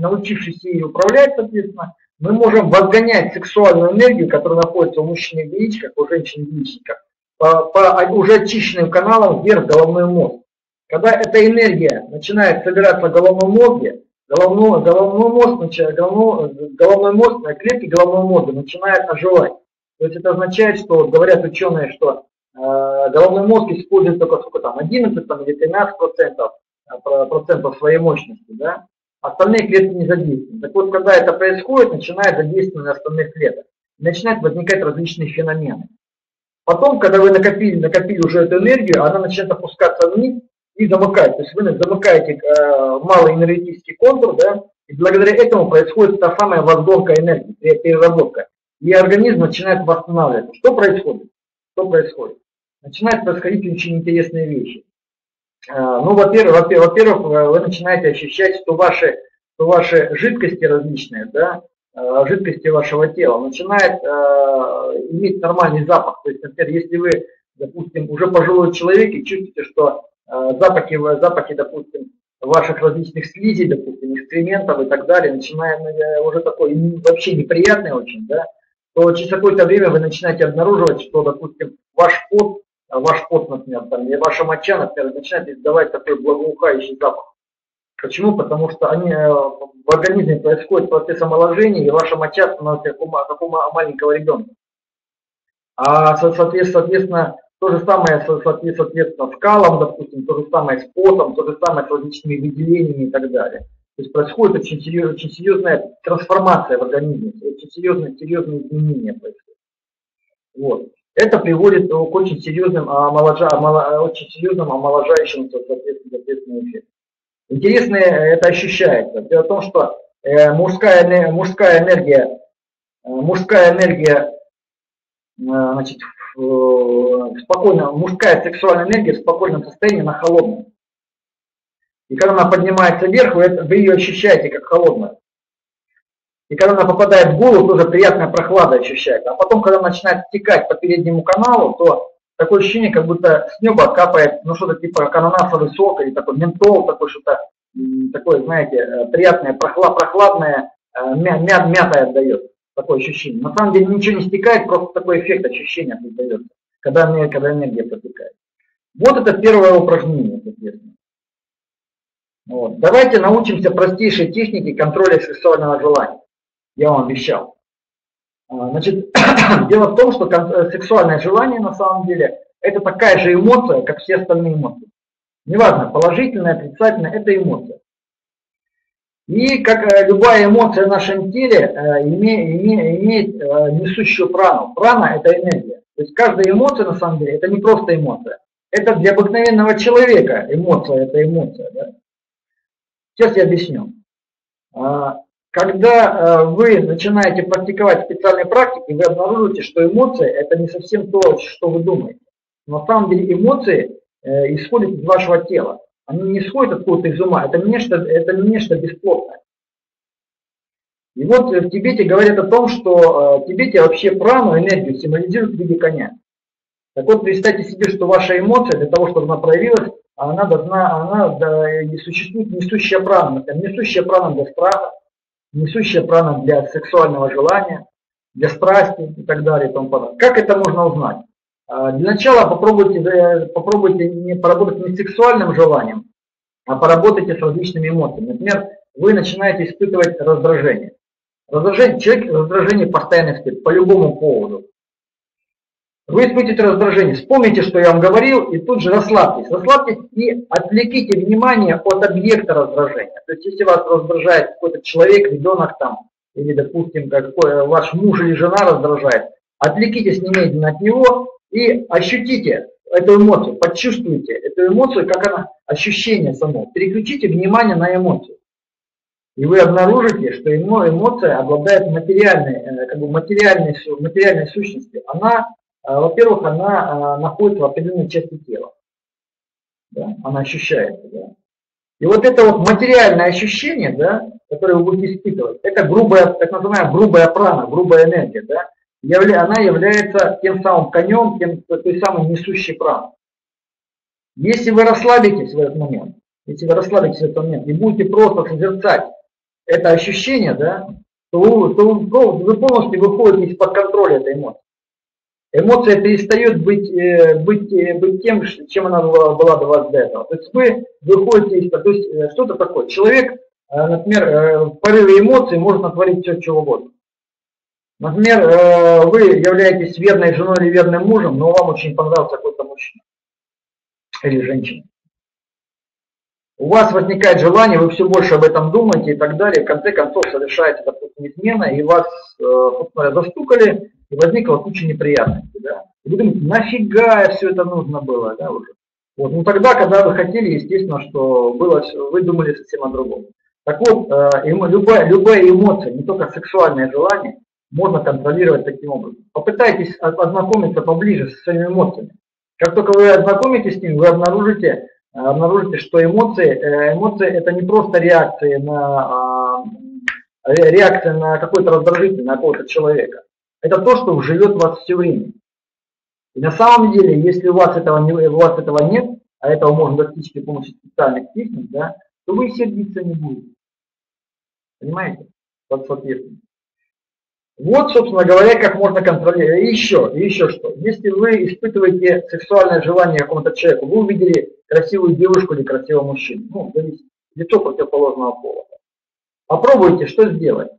A: научившись ей управлять, соответственно, мы можем возгонять сексуальную энергию, которая находится у мужчины в яичках, у женщин в яичниках, по, по уже очищенным каналам вверх головной мозг. Когда эта энергия начинает собираться в головном мозге, головной, головной мозг, начинает, головной, головной мозг, клетки головного мозга начинают оживать. То есть это означает, что говорят ученые, что э, головной мозг использует только сколько там, 11 там, или 13 процентов, э, процентов своей мощности, да? Остальные клетки не задействованы. Так вот, когда это происходит, начинает задействование остальных клеток. Начинают возникать различные феномены. Потом, когда вы накопили, накопили уже эту энергию, она начинает опускаться вниз, и замыкать. То есть вы замыкаете э, малый энергетический контур, да, и благодаря этому происходит та самая возгонка энергии, переработка. И организм начинает восстанавливаться. Что происходит? Что происходит? Начинают происходить очень интересные вещи. Э, ну, во-первых, во-первых, вы начинаете ощущать, что ваши, что ваши жидкости различные, да, э, жидкости вашего тела начинают э, иметь нормальный запах. То есть, например, если вы, допустим, уже пожилой человек и чувствуете, что Э, запахи, запахи, допустим, ваших различных слизей, допустим, экскрементов и так далее, начиная э, уже такой вообще неприятный очень, да, то через какое-то время вы начинаете обнаруживать, что, допустим, ваш пот, э, ваш пот, например, там, или ваша моча, например, начинает издавать такой благоухающий запах. Почему? Потому что они, в организме происходит процесс омоложения, и ваша моча становится как у, как у маленького ребенка. А, соответственно, то же самое, соответственно, с калом, допустим, то же самое с потом, то же самое с различными выделениями и так далее. То есть происходит очень, серьез, очень серьезная трансформация в организме, очень серьезные, серьезные изменения происходят. Вот. Это приводит к очень серьезным, омоложа, очень серьезным омоложающим соответственно, соответственно эффектам. Интересно это ощущается. Дело в том, что э, мужская, мужская энергия, э, мужская энергия э, значит, спокойно, мужская сексуальная энергия в спокойном состоянии, она холодная. И когда она поднимается вверх, вы, вы ее ощущаете как холодную. И когда она попадает в голову, тоже приятная прохлада ощущается. А потом, когда она начинает стекать по переднему каналу, то такое ощущение, как будто с неба капает, ну что-то типа ананасовый сок или такой ментол, такой что-то такое, знаете, э, приятное, прохлад, прохладное, э, мя, мя, мятое отдает. Такое ощущение. На самом деле ничего не стекает, просто такой эффект ощущения создается, когда, когда энергия протекает. Вот это первое упражнение, соответственно. Вот. Давайте научимся простейшей технике контроля сексуального желания. Я вам обещал. А, значит, дело в том, что э, сексуальное желание на самом деле это такая же эмоция, как все остальные эмоции. Неважно, положительная, отрицательная, это эмоция. И как э, любая эмоция в нашем теле э, имеет несущую прану. Прана – это энергия. То есть каждая эмоция, на самом деле, это не просто эмоция. Это для обыкновенного человека эмоция – это эмоция. Да? Сейчас я объясню. Когда э, вы начинаете практиковать специальные практики, вы обнаружите, что эмоции – это не совсем то, что вы думаете. На самом деле эмоции э, исходят из вашего тела. Они не исходят откуда-то из ума. Это нечто, это не нечто бесплотное. И вот в Тибете говорят о том, что э, в Тибете вообще прану, энергию символизируют в виде коня. Так вот, представьте себе, что ваша эмоция, для того, чтобы она проявилась, она должна, она да, существует несущая прана. Несущая прана для страха, несущая прана для сексуального желания, для страсти и так далее и тому подобное. Как это можно узнать? А, для начала попробуйте, э, попробуйте не поработать не с сексуальным желанием, а поработайте с различными эмоциями. Например, вы начинаете испытывать раздражение. Раздражение, человек раздражение постоянно испытывает по любому поводу. Вы испытываете раздражение. Вспомните, что я вам говорил, и тут же расслабьтесь. Расслабьтесь и отвлеките внимание от объекта раздражения. То есть, если вас раздражает какой-то человек, ребенок там, или, допустим, какой, ваш муж или жена раздражает, отвлекитесь немедленно от него и ощутите эту эмоцию, почувствуйте эту эмоцию, как она, ощущение само. Переключите внимание на эмоцию. И вы обнаружите, что эмоция обладает материальной, э, как бы материальной, материальной сущностью. Она во-первых, она а, находится в определенной части тела. Да? Она ощущается. Да? И вот это вот материальное ощущение, да, которое вы будете испытывать, это грубая, так называемая грубая прана, грубая энергия. Да? Она является тем самым конем, тем, той самой несущей праной. Если вы расслабитесь в этот момент, если вы расслабитесь в этот момент и будете просто созерцать это ощущение, да, то вы, то вы полностью выходите из-под контроля этой эмоции. Эмоция перестает быть, э, быть, э, быть тем, чем она была, была до вас до этого. То есть вы выходите из... То есть э, что-то такое. Человек, например, в порыве эмоций может натворить все, чего угодно. Например, вы являетесь верной женой или верным мужем, но вам очень понравился какой-то мужчина или женщина у вас возникает желание, вы все больше об этом думаете и так далее, в конце концов совершается, допустим, измена, и вас, э, собственно, застукали, и возникла куча неприятностей. Да? И вы думаете, нафига все это нужно было, да, уже. Вот. Ну тогда, когда вы хотели, естественно, что было, вы думали совсем о другом. Так вот, э, любая, любая эмоция, не только сексуальное желание, можно контролировать таким образом. Попытайтесь ознакомиться поближе со своими эмоциями. Как только вы ознакомитесь с ними, вы обнаружите, обнаружите, что эмоции, э, эмоции это не просто реакции на, а, реакция на какой-то раздражитель, на какого-то человека. Это то, что живет в вас все время. И на самом деле, если у вас этого, не, у вас этого нет, а этого можно достичь при помощи специальных техник, да, то вы сердиться не будете. Понимаете? Соответственно. Вот, собственно говоря, как можно контролировать. И еще, и еще что. Если вы испытываете сексуальное желание какому-то человеку, вы увидели красивую девушку или красивого мужчину, ну, зависит, лицо противоположного пола. Попробуйте, что сделать.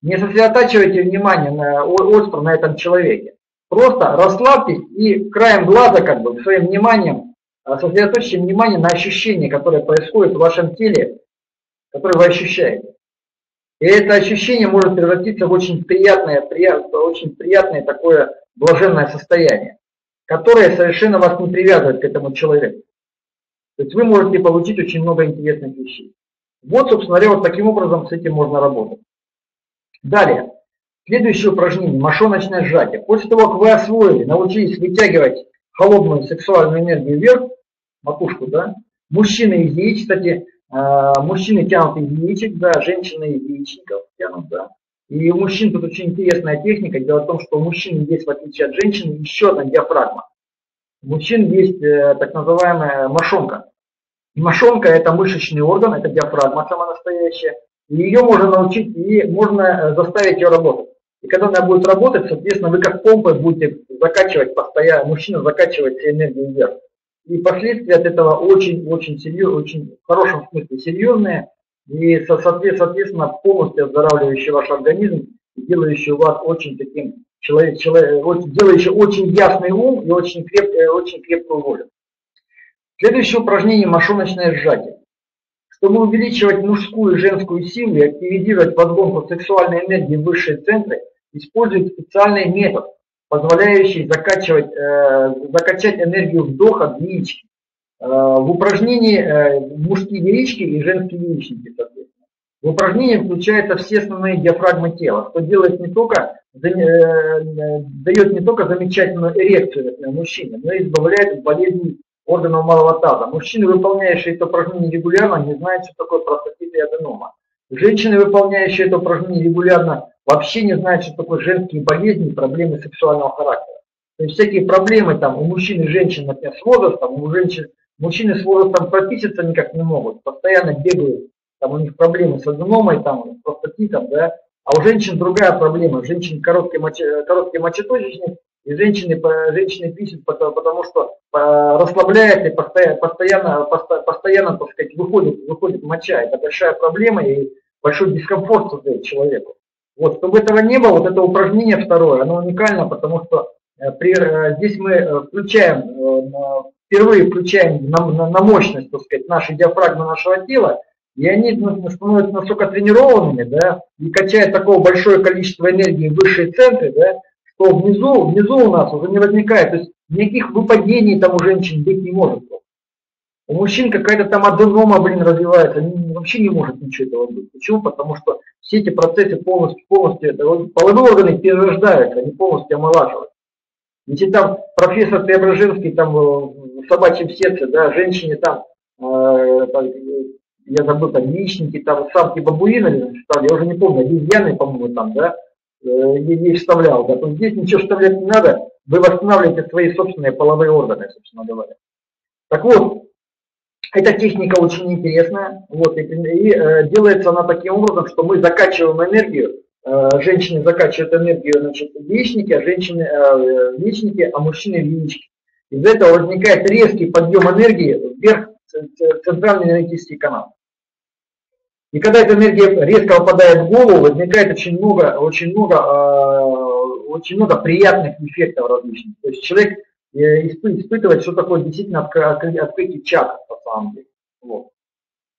A: Не сосредотачивайте внимание на, остро на этом человеке. Просто расслабьтесь и краем глаза, как бы, своим вниманием, а, сосредоточьте внимание на ощущении, которое происходит в вашем теле, которое вы ощущаете. И это ощущение может превратиться в очень приятное, приятное, очень приятное такое блаженное состояние, которое совершенно вас не привязывает к этому человеку. То есть вы можете получить очень много интересных вещей. Вот, собственно говоря, вот таким образом с этим можно работать. Далее. Следующее упражнение – мошоночное сжатие. После того, как вы освоили, научились вытягивать холодную сексуальную энергию вверх, макушку, да, мужчины из яиц, кстати, мужчины тянут из яичек, да, женщины из яичников тянут, да. И у мужчин тут очень интересная техника. Дело в том, что у мужчин есть, в отличие от женщин, еще одна диафрагма. У мужчин есть э, так называемая мошонка. И мошонка это мышечный орган, это диафрагма сама настоящая. И ее можно научить, и можно э, заставить ее работать. И когда она будет работать, соответственно, вы как помпой будете закачивать постоянно, мужчина закачивать энергию вверх. И последствия от этого очень-очень серьезные, очень в хорошем смысле серьезные, и соответственно полностью оздоравливающий ваш организм, делающий вас очень таким человек, человек, делающий очень ясный ум и очень, креп, э, очень крепкую волю. Следующее упражнение – мошоночное сжатие. Чтобы увеличивать мужскую и женскую силу и активизировать подгонку сексуальной энергии в высшие центры, используют специальный метод, позволяющий закачивать, э, закачать энергию вдоха в яички. Э, в упражнении э, мужские яички и женские яичники, соответственно. В упражнении включаются все основные диафрагмы тела, что делает не только, дает не только замечательную эрекцию мужчине, но и избавляет от болезней органов малого таза. Мужчины, выполняющие это упражнение регулярно, не знают, что такое простатит и аденома. Женщины, выполняющие это упражнение регулярно, вообще не знают, что такое женские болезни и проблемы сексуального характера. То есть всякие проблемы там у мужчин и женщин, например, с возрастом, у женщин, мужчины с возрастом прописаться никак не могут, постоянно бегают, там у них проблемы с аденомой, там, с простатитом, да, а у женщин другая проблема, у женщин короткий, моче, короткий мочеточечник, и женщины, женщины пишут, потому, потому что расслабляет и постоянно, постоянно, постоянно так сказать, выходит, выходит моча. Это большая проблема и большой дискомфорт создает человеку. Вот, чтобы этого не было, вот это упражнение второе, оно уникально, потому что э, при, э, здесь мы э, включаем, впервые включаем на, на, на мощность, так сказать, нашей диафрагмы нашего тела, и они становятся настолько тренированными, да, и качают такое большое количество энергии в высшие центры, да, что внизу, внизу у нас уже не возникает, то есть никаких выпадений там у женщин быть не может. У мужчин какая-то там аденома, блин, развивается, вообще не может ничего этого быть. Почему? Потому что все эти процессы полностью, полностью, это, половые органы перерождаются, они полностью омолаживаются. Если там профессор Преображенский там в собачьем сердце, да, женщине там, э, я забыл, там яичники, там самки бабуины, я уже не помню, обезьяны, по-моему, там, да, Э, ей вставлял. Да, то здесь ничего вставлять не надо, вы восстанавливаете свои собственные половые органы, собственно говоря. Так вот, эта техника очень интересная, вот, и, и э, делается она таким образом, что мы закачиваем энергию, э, женщины закачивают энергию значит, в яичники, а женщины э, в яичники, а мужчины в яички. Из этого возникает резкий подъем энергии вверх центральный энергетический канал. И когда эта энергия резко попадает в голову, возникает очень много, очень много, э, очень много приятных эффектов различных. То есть человек э, испытывает, что такое действительно открытие чакр, самом деле. Вот.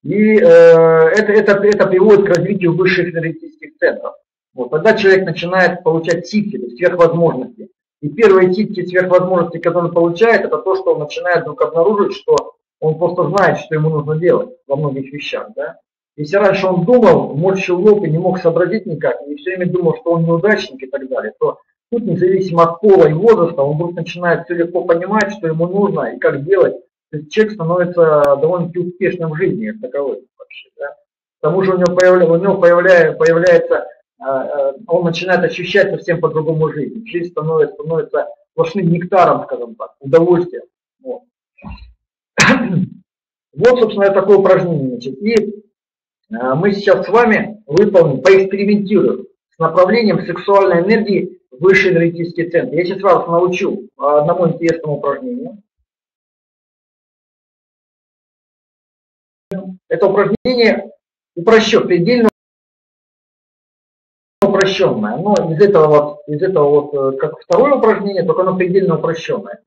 A: И э, это, это, это приводит к развитию высших энергетических центров. Вот. Тогда человек начинает получать типки, сверхвозможности. И первые типки сверхвозможности, которые он получает, это то, что он начинает вдруг обнаружить, что он просто знает, что ему нужно делать во многих вещах. Да? Если раньше он думал, морщил лоб и не мог сообразить никак, и все время думал, что он неудачник и так далее, то тут, независимо от пола и возраста, он вдруг начинает все легко понимать, что ему нужно и как делать. Человек становится довольно-таки успешным в жизни, как вообще. Да? К тому же у него, появля, у него появляется, появляется, он начинает ощущать совсем по-другому жизнь. Жизнь становится, становится сплошным нектаром, скажем так, удовольствием. Вот. вот, собственно, такое упражнение. Значит. И Э, мы сейчас с вами выполним, поэкспериментируем с направлением сексуальной энергии в высший энергетический центр. Я сейчас вас научу одному интересному упражнению. Это упражнение упрощенное, предельно упрощенное. Но из этого вот, из этого вот, э, как второе упражнение, только оно предельно упрощенное.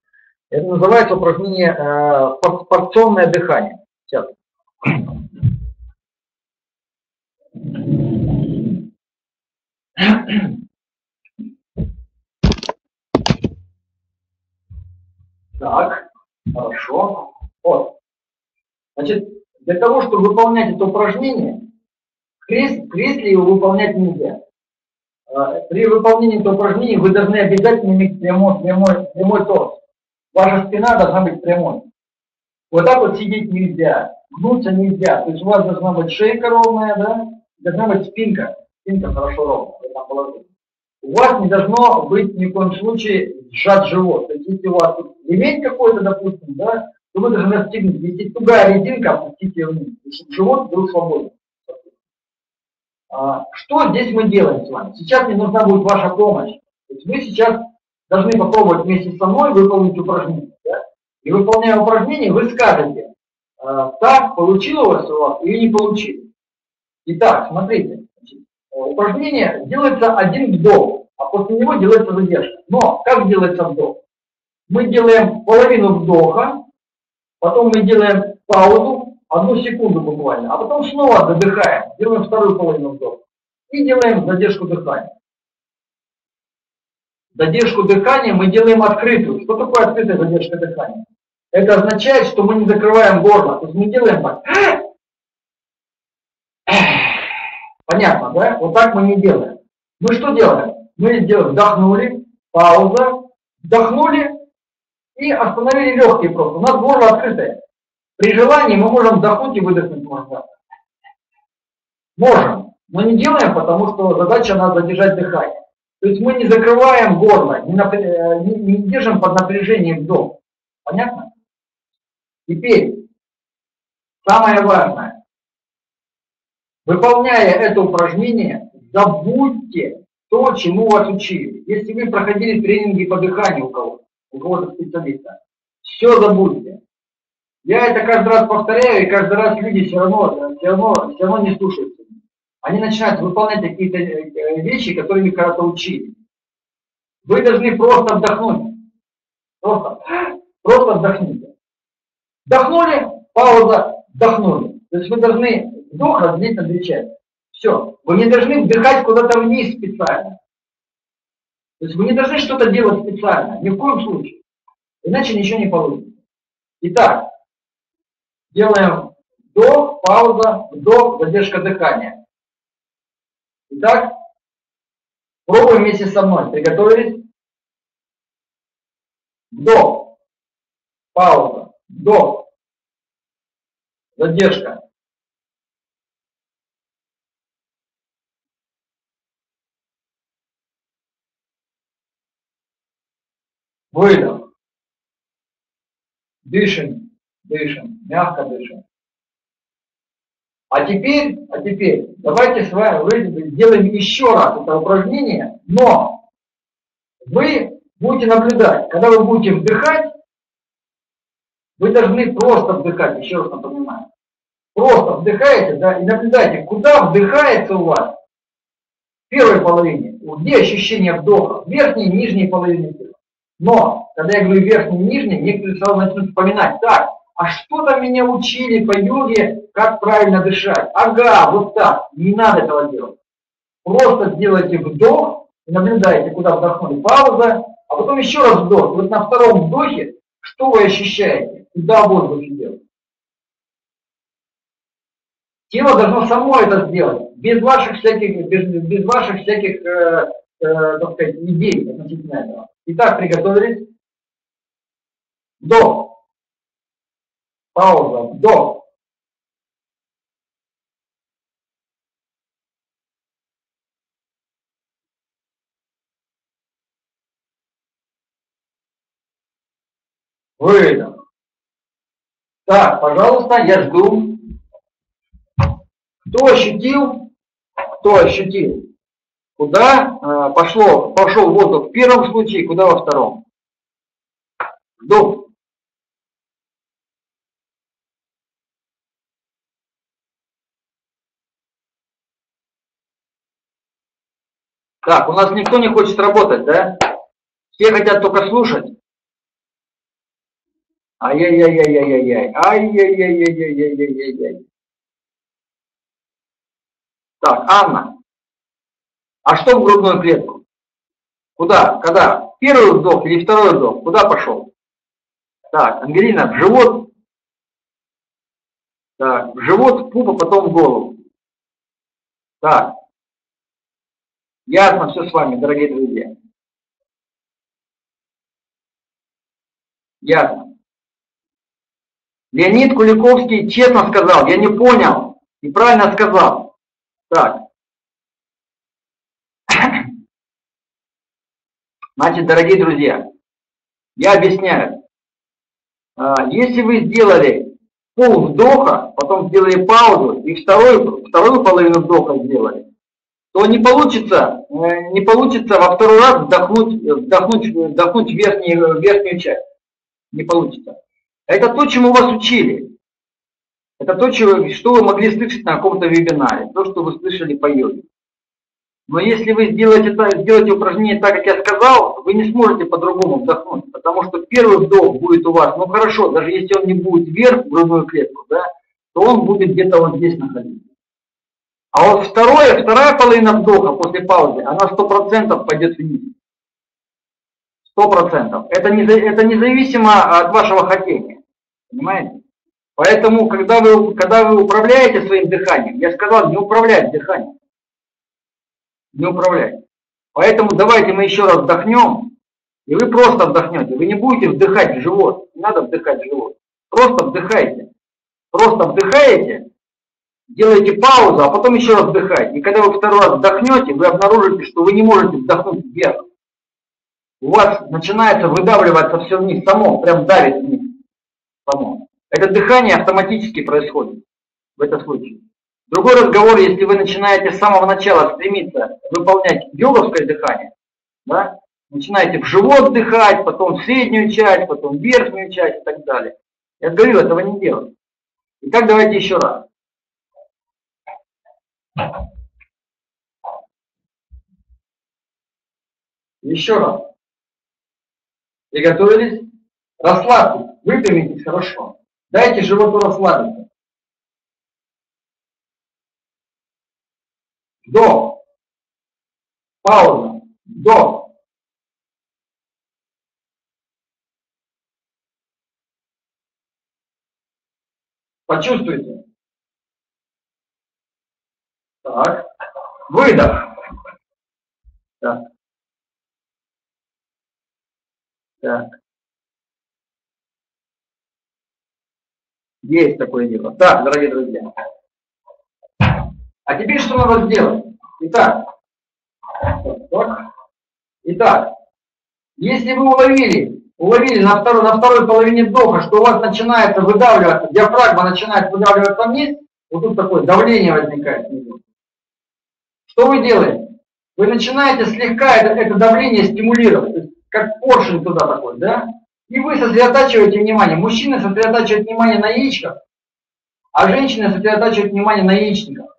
A: Это называется упражнение э, порционное дыхание. Сейчас. Так, хорошо. Вот. Значит, для того, чтобы выполнять это упражнение, в кресле его выполнять нельзя. А, при выполнении этого упражнения вы должны обязательно иметь прямой, прямой, прямой торс. Ваша спина должна быть прямой. Вот так вот сидеть нельзя, гнуться нельзя. То есть у вас должна быть шейка ровная, да, должна быть спинка. Спинка хорошо ровная у вас не должно быть ни в коем случае сжат живот. То есть если у вас ремень какой-то, допустим, да, то вы должны отстегнуть. Если тугая резинка, опустите ее вниз. Чтобы живот был свободен. А, что здесь мы делаем с вами? Сейчас мне нужна будет ваша помощь. То есть вы сейчас должны попробовать вместе со мной выполнить упражнение. Да? И выполняя упражнение, вы скажете, а, так, получилось у вас или не получилось. Итак, смотрите, значит, упражнение делается один вдох, а после него делается задержка. Но как делается вдох? Мы делаем половину вдоха, потом мы делаем паузу, одну секунду буквально, а потом снова задыхаем, делаем вторую половину вдоха и делаем задержку дыхания. Задержку дыхания мы делаем открытую. Что такое открытая задержка дыхания? Это означает, что мы не закрываем горло. То есть мы делаем так. Понятно, да? Вот так мы не делаем. Мы что делаем? Мы сделали, вдохнули, пауза, вдохнули и остановили легкие просто. У нас горло открытое. При желании мы можем вдохнуть и выдохнуть можно. Можем, но не делаем, потому что задача надо задержать дыхание. То есть мы не закрываем горло, не, напр... Э, не, не держим под напряжением вдох. Понятно? Теперь, самое важное. Выполняя это упражнение, забудьте то, чему вас учили. Если вы проходили тренинги по дыханию у кого-то, у кого-то специалиста, все забудьте. Я это каждый раз повторяю, и каждый раз люди все равно, все равно, все равно не слушаются. Они начинают выполнять какие-то э, вещи, которые вы когда-то учили. Вы должны просто вдохнуть. Просто, просто вдохните. Вдохнули, пауза, вдохнули. То есть вы должны вдох разделить на две части. Все. Вы не должны вдыхать куда-то вниз специально. То есть вы не должны что-то делать специально, ни в коем случае. Иначе ничего не получится. Итак, Делаем вдох, пауза, вдох, задержка дыхания. Итак, пробуем вместе со мной. Приготовились? Вдох, пауза, вдох, задержка. Выдох. Дышим дышим, мягко дышим. А теперь, а теперь давайте с вами сделаем еще раз это упражнение, но вы будете наблюдать, когда вы будете вдыхать, вы должны просто вдыхать, еще раз напоминаю. Просто вдыхаете, да, и наблюдайте, куда вдыхается у вас в первой половине, где ощущение вдоха, в верхней и нижней половине тела. Но, когда я говорю верхний и нижний, некоторые сразу начнут вспоминать, так, а что там меня учили по йоге, как правильно дышать? Ага, вот так, не надо этого делать. Просто сделайте вдох, наблюдайте, куда вдохнули, пауза, а потом еще раз вдох. Вот на втором вдохе, что вы ощущаете? Куда воздух идет? Тело должно само это сделать, без ваших всяких, без, без ваших всяких, э, э, так сказать, идей относительно этого. Итак, приготовились. Вдох. Пауза. Вдох. Выдох. Так, пожалуйста, я жду. Кто ощутил? Кто ощутил? Куда э, пошло, пошел воздух в первом случае, куда во втором? Жду. Так, у нас никто не хочет работать, да? Все хотят только слушать. Ай-яй-яй-яй-яй-яй. Ай-яй-яй-яй-яй-яй-яй. Так, Анна. А что в грудную клетку? Куда? Когда? Первый вдох или второй вдох? Куда пошел? Так, Ангелина, в живот. Так, в живот, в пупа, потом в голову. Так, Ясно все с вами, дорогие друзья. Ясно. Леонид Куликовский честно сказал, я не понял, и правильно сказал. Так. Значит, дорогие друзья, я объясняю. А, если вы сделали пол вдоха, потом сделали паузу и вторую, вторую половину вдоха сделали, то не получится, э, не получится во второй раз вдохнуть, вдохнуть, вдохнуть верхнюю, верхнюю часть. Не получится. Это то, чему вас учили. Это то, что вы могли слышать на каком-то вебинаре, то, что вы слышали по йоге. Но если вы сделаете, сделаете упражнение так, как я сказал, вы не сможете по-другому вдохнуть, потому что первый вдох будет у вас, ну хорошо, даже если он не будет вверх в грудную клетку, да, то он будет где-то вот здесь находиться. А вот второе, вторая половина вдоха после паузы, она 100% пойдет вниз. 100%. Это, не, это независимо от вашего хотения. Понимаете? Поэтому, когда вы, когда вы управляете своим дыханием, я сказал, не управлять дыханием не управлять. Поэтому давайте мы еще раз вдохнем, и вы просто вдохнете. Вы не будете вдыхать в живот, не надо вдыхать в живот. Просто вдыхайте. Просто вдыхаете, делаете паузу, а потом еще раз вдыхаете. И когда вы второй раз вдохнете, вы обнаружите, что вы не можете вдохнуть вверх. У вас начинается выдавливаться все вниз, само, прям давит вниз. Само. Это дыхание автоматически происходит в этом случае. Другой разговор, если вы начинаете с самого начала стремиться выполнять йоговское дыхание, да, начинаете в живот дыхать, потом среднюю часть, потом верхнюю часть и так далее. Я говорю, этого не делать. Итак, давайте еще раз. Еще раз. Приготовились? Расслабьтесь, выпрямитесь хорошо. Дайте животу расслабиться. До. Пауза. До. Почувствуйте. Так. Выдох. Так. Так. Есть такое дело. Так, дорогие друзья. А теперь что надо сделать? Итак, так, итак, если вы уловили, уловили на второй, на второй половине вдоха, что у вас начинается выдавливаться, диафрагма начинает выдавливаться вниз, вот тут такое давление возникает внизу. Что вы делаете? Вы начинаете слегка это, это давление стимулировать, то есть как поршень туда такой, да? И вы сосредотачиваете внимание. Мужчины сосредотачивают внимание на яичках, а женщины сосредотачивают внимание на яичниках.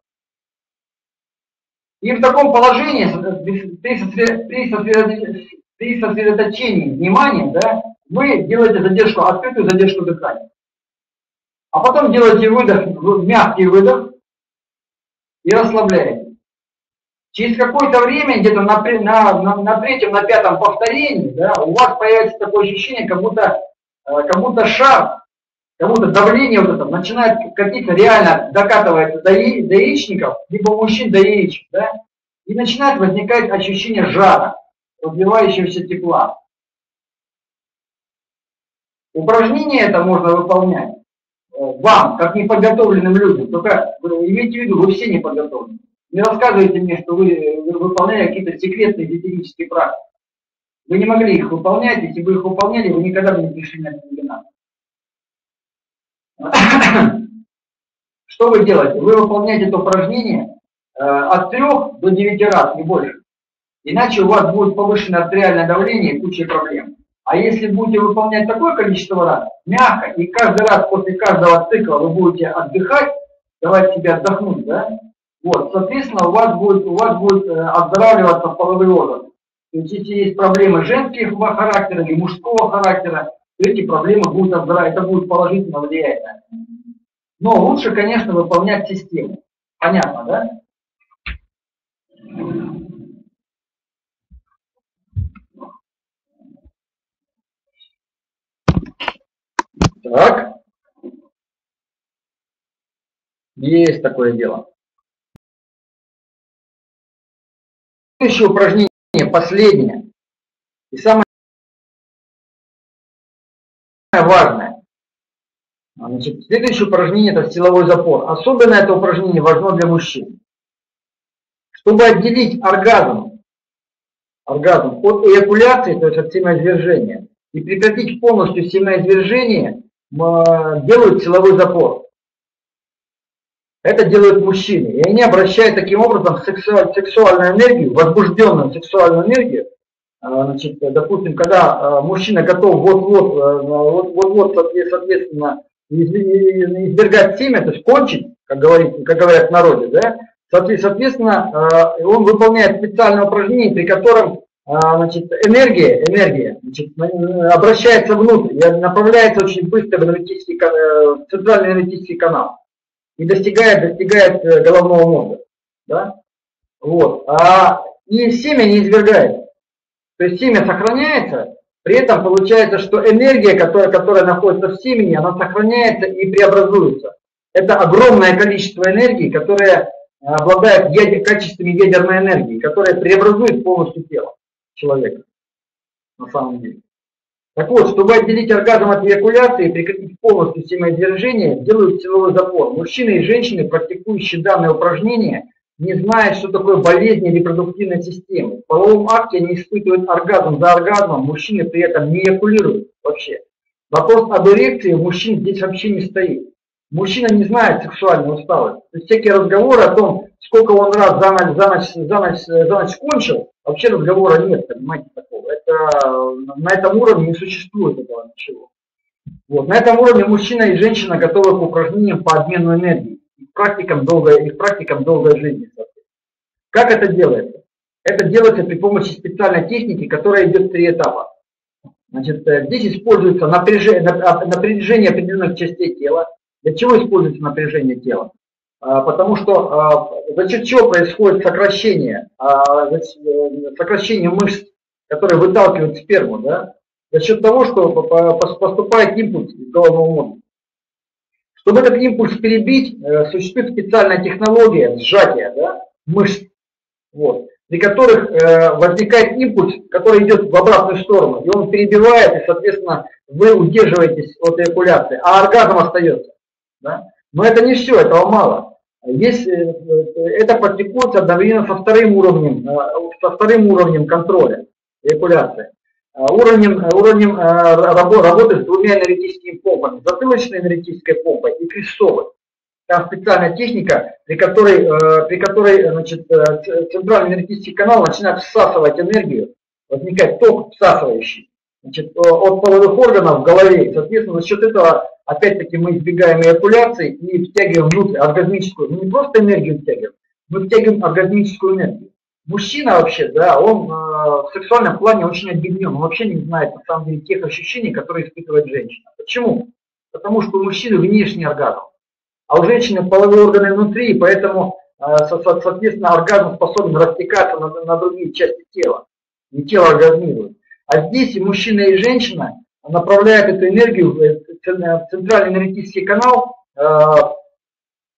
A: И в таком положении, при сосредоточении внимания, да, вы делаете задержку, открытую задержку дыхания. А потом делаете выдох, мягкий выдох и расслабляете. Через какое-то время, где-то на, на, на, на третьем, на пятом повторении, да, у вас появится такое ощущение, как будто, э, как будто шар кому-то давление вот это начинает катиться, реально докатывается до, яи, до яичников, либо мужчин до яичек, да, и начинает возникать ощущение жара, разливающегося тепла. Упражнение это можно выполнять э, вам, как неподготовленным людям, только имейте в виду, вы все не подготовлены. Не рассказывайте мне, что вы, вы выполняли какие-то секретные диетические практики. Вы не могли их выполнять, если бы их выполняли, вы никогда бы не пришли на этот вебинар. Что вы делаете? Вы выполняете это упражнение э, от 3 до 9 раз, не больше. Иначе у вас будет повышенное артериальное давление и куча проблем. А если будете выполнять такое количество раз, мягко, и каждый раз после каждого цикла вы будете отдыхать, давать себе отдохнуть, да, вот, соответственно, у вас будет, у вас будет э, оздоравливаться половой орган. То есть, если есть проблемы женского характера или мужского характера, эти проблемы будут оздоравливать, это будет положительно влиять на Но лучше, конечно, выполнять систему. Понятно, да? Так. Есть такое дело. Следующее упражнение, последнее. И самое важное. Значит, следующее упражнение это силовой запор. Особенно это упражнение важно для мужчин. Чтобы отделить оргазм оргазм от эякуляции, то есть от семяизвержения, и прекратить полностью семяизвержение, делают силовой запор. Это делают мужчины. И они обращают таким образом сексуаль, сексуальную энергию, возбужденную сексуальную энергию. А, значит, допустим, когда а, мужчина готов вот-вот, а, вот-вот, соответственно, извергать семя, то есть кончить, как, говорит, как говорят в народе, да, соответственно, он выполняет специальное упражнение, при котором значит, энергия, энергия значит, обращается внутрь и направляется очень быстро в, энергетический, э, в центральный энергетический канал и достигает, достигает э, головного мозга. Да? Вот. А, и семя не извергается. То есть семя сохраняется, при этом получается, что энергия, которая, которая находится в семени, она сохраняется и преобразуется. Это огромное количество энергии, которое обладает ядер, качествами ядерной энергии, которая преобразует полностью тело человека на самом деле. Так вот, чтобы отделить оргазм от эякуляции и прекратить полностью семяизвержение, делают силовой запор. Мужчины и женщины, практикующие данное упражнение, не знают, что такое болезни репродуктивной системы. В половом акте они испытывают оргазм за оргазмом, мужчины при этом не эякулируют вообще. Вопрос об эрекции у мужчин здесь вообще не стоит. Мужчина не знает сексуальной усталости. То есть всякие разговоры о том, сколько он раз за ночь, за ночь, за ночь, за ночь кончил, вообще разговора нет, понимаете, такого. Это, на этом уровне не существует этого ничего. Вот. На этом уровне мужчина и женщина готовы к упражнениям по обмену энергии, практикам долгой, их практикам долгой жизни. Как это делается? Это делается при помощи специальной техники, которая идет в три этапа. Значит, э, здесь используется напряжение, напряжение определенных частей тела. Для чего используется напряжение тела? А, потому что а, за счет чего происходит сокращение, а, э, сокращение мышц, которые выталкивают сперму, да? за счет того, что поступает импульс из головного мозга. Чтобы этот импульс перебить, э, существует специальная технология сжатия да, мышц, вот, при которых э, возникает импульс, который идет в обратную сторону, и он перебивает, и, соответственно, вы удерживаетесь от эякуляции, а оргазм остается. Да? Но это не все, этого мало. Есть, э, это практикуется одновременно со вторым уровнем, со вторым уровнем контроля эякуляции. Э, уровнем, уровнем работы с двумя энергетическими помпами, затылочной энергетической помпой и крестовой. Там специальная техника, при которой, при которой значит, центральный энергетический канал начинает всасывать энергию, возникает ток всасывающий значит, от половых органов в голове. Соответственно, за счет этого опять-таки мы избегаем эякуляции и втягиваем внутрь оргазмическую, ну не просто энергию втягиваем, мы втягиваем оргазмическую энергию. Мужчина вообще, да, он э, в сексуальном плане очень объединен, он вообще не знает на самом деле тех ощущений, которые испытывает женщина. Почему? Потому что у мужчины внешний оргазм, а у женщины половые органы внутри, и поэтому, э, соответственно, оргазм способен растекаться на, на другие части тела, и тело оргазмирует. А здесь и мужчина, и женщина направляют эту энергию в центральный энергетический канал, э, э,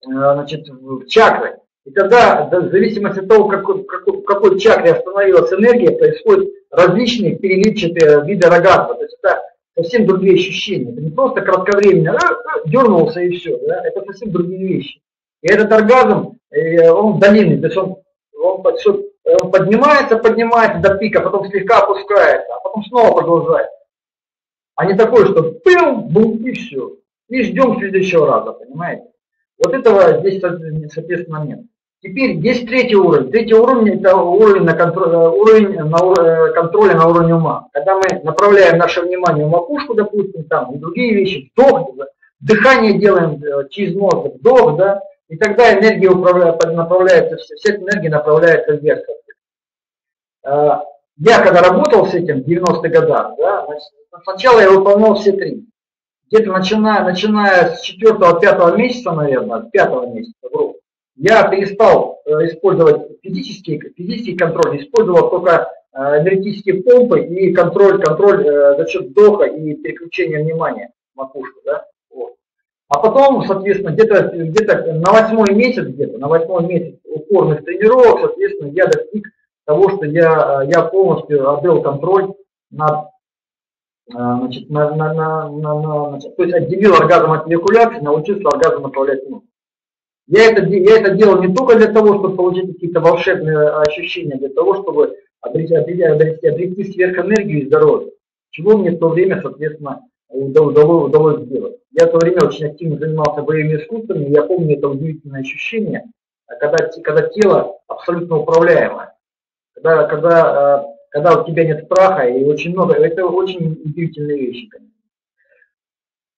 A: значит, в чакры. И тогда, в зависимости от того, какой, какой, в какой чакре остановилась энергия, происходят различные переливчатые виды оргазма. То есть это совсем другие ощущения. Это не просто кратковременно, а, дернулся и все. Да? Это совсем другие вещи. И этот оргазм, э, он длинный, то есть он, он, он поднимается, поднимается до пика, потом слегка опускается, а потом снова продолжается а не такое, что пым, бум и все. И ждем следующего раза, понимаете? Вот этого здесь, соответственно, нет. Теперь есть третий уровень. Третий уровень – это уровень, на контроль, уровень на, э, контроля на уровне ума. Когда мы направляем наше внимание в макушку, допустим, там, и другие вещи, вдох, дыхание делаем э, через мозг, вдох, да, и тогда энергия направляется, вся эта энергия направляется вверх. Э, я когда работал с этим в 90-х годах, да, значит, сначала я выполнял все три. Где-то начиная, начиная с 4-5 месяца, наверное, с 5 месяца, вру, я перестал э, использовать физический, физический контроль, использовал только э, энергетические помпы и контроль, контроль э, за счет вдоха и переключения внимания макушку. Да? Вот. А потом, соответственно, где-то где, -то, на восьмой месяц, где-то на восьмой месяц упорных тренировок, соответственно, я достиг того, что я, я полностью отдал контроль над значит, на, на, на, на, на, значит, то есть отделил оргазм от эякуляции, научился оргазм направлять внутрь. Я это, я это делал не только для того, чтобы получить какие-то волшебные ощущения, для того, чтобы обрести, обрести, обрести сверхэнергию и здоровье, чего мне в то время, соответственно, удалось, удалось сделать. Я в то время очень активно занимался боевыми искусствами, и я помню это удивительное ощущение, когда, когда тело абсолютно управляемое, когда, когда, э, когда у тебя нет страха и очень много, это очень удивительные вещи, конечно.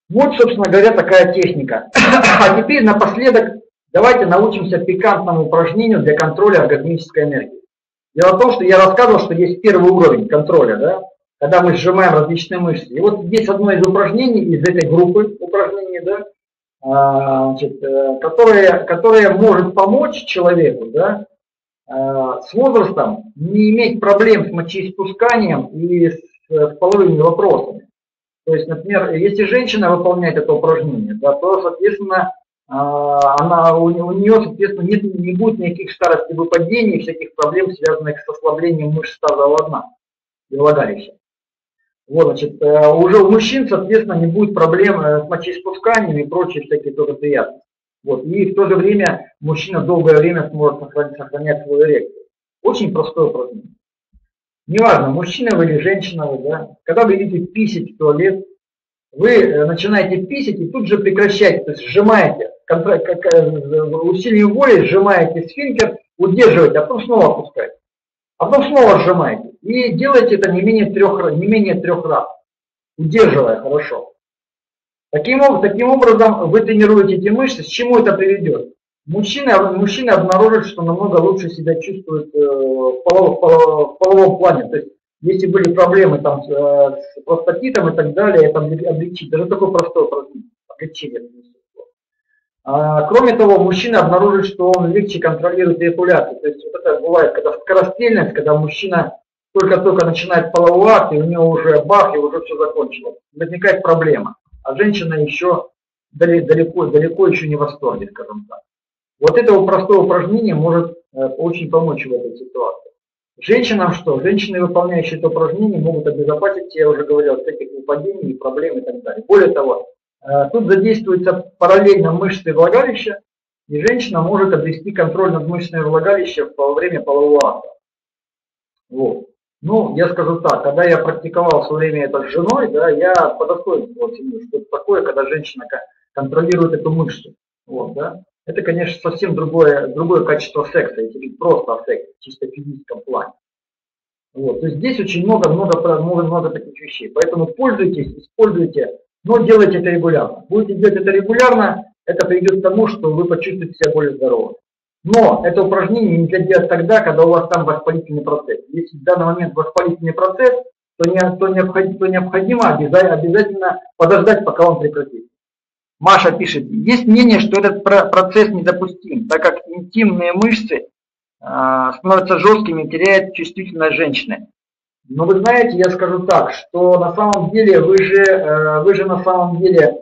A: Вот, собственно говоря, такая техника. А теперь напоследок давайте научимся пикантному упражнению для контроля оргазмической энергии. Дело в том, что я рассказывал, что есть первый уровень контроля, да, когда мы сжимаем различные мышцы. И вот здесь одно из упражнений из этой группы упражнений, да, а, значит, э, которое, которое может помочь человеку да, а, с возрастом не иметь проблем с мочеиспусканием и с, с половыми вопросами. То есть, например, если женщина выполняет это упражнение, да, то, соответственно, она, у, у нее, соответственно, нет, не будет никаких старости выпадений, всяких проблем, связанных с ослаблением мышц тазового дна и влагалища. Вот, значит, э, уже у мужчин, соответственно, не будет проблем э, с мочеиспусканием и прочие всякие тоже приятности. Вот, и в то же время мужчина долгое время сможет сохранять, сохранять свою эрекцию. Очень простое упражнение. Неважно, мужчина вы или женщина вы, да, когда вы идете писать в туалет, вы э, начинаете писать и тут же прекращаете, то есть сжимаете, э, усилием воли сжимаете сфинктер, удерживаете, а потом снова опускаете. А потом снова сжимаете. И делаете это не менее трех, не менее трех раз, удерживая хорошо. Таким, таким образом вы тренируете эти мышцы. С чему это приведет? Мужчина, мужчина обнаружит, что намного лучше себя чувствует э, в, полов, в половом плане. То есть, если были проблемы там, с, э, простатитом и так далее, это облегчить. Даже такое простое облегчение. А, кроме того, мужчина обнаружит, что он легче контролирует эякуляцию. То есть вот это бывает, когда скоростельность, когда мужчина только-только начинает половой акт, и у него уже бах, и уже все закончилось. Возникает проблема. А женщина еще далеко, далеко еще не в восторге, скажем так. Вот это простое упражнение может э, очень помочь в этой ситуации. Женщинам что? Женщины, выполняющие это упражнение, могут обезопасить, я уже говорил, от всяких выпадений, проблем и так далее. Более того, э, тут задействуются параллельно мышцы влагалища, и женщина может обрести контроль над мышцами влагалища во время полового акта. Вот. Ну, я скажу так, когда я практиковал в свое время это с женой, да, я по достоинству оценил, что это такое, когда женщина контролирует эту мышцу. Вот, да. Это, конечно, совсем другое, другое качество секса, если просто о сексе, чисто физическом плане. Вот. То есть здесь очень много-много много, много таких вещей. Поэтому пользуйтесь, используйте, но делайте это регулярно. Будете делать это регулярно, это приведет к тому, что вы почувствуете себя более здоровым. Но это упражнение нельзя делать тогда, когда у вас там воспалительный процесс. Если в данный момент воспалительный процесс, то, не, то, необходимо, то необходимо обязательно подождать, пока он прекратится. Маша пишет, есть мнение, что этот процесс недопустим, так как интимные мышцы а, становятся жесткими, теряет чувствительность женщины. Но вы знаете, я скажу так, что на самом деле вы же, э, вы же на самом деле,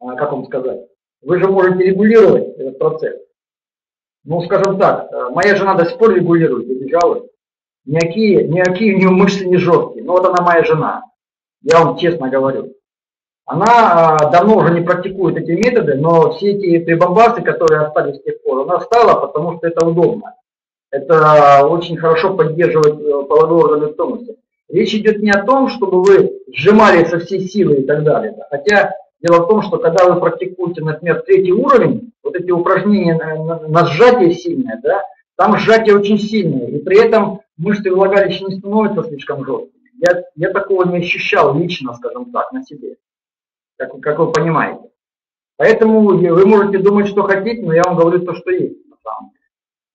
A: а, как вам сказать, вы же можете регулировать этот процесс. Ну, скажем так, э, моя жена до сих пор регулирует, я не жалуюсь. Никакие, никакие у нее мышцы не жесткие. Но вот она моя жена. Я вам честно говорю. Она а, давно уже не практикует эти методы, но все эти прибамбасы, которые остались с тех пор, она стала, потому что это удобно. Это очень хорошо поддерживает э, половой орган в тонусе. Речь идет не о том, чтобы вы сжимали со всей силы и так далее. Хотя дело в том, что когда вы практикуете, например, третий уровень, вот эти упражнения на, на сжатие сильное, да, там сжатие очень сильное, и при этом мышцы влагалища не становятся слишком жесткими. Я, я такого не ощущал лично, скажем так, на себе как, как вы понимаете. Поэтому вы можете думать, что хотите, но я вам говорю то, что есть на самом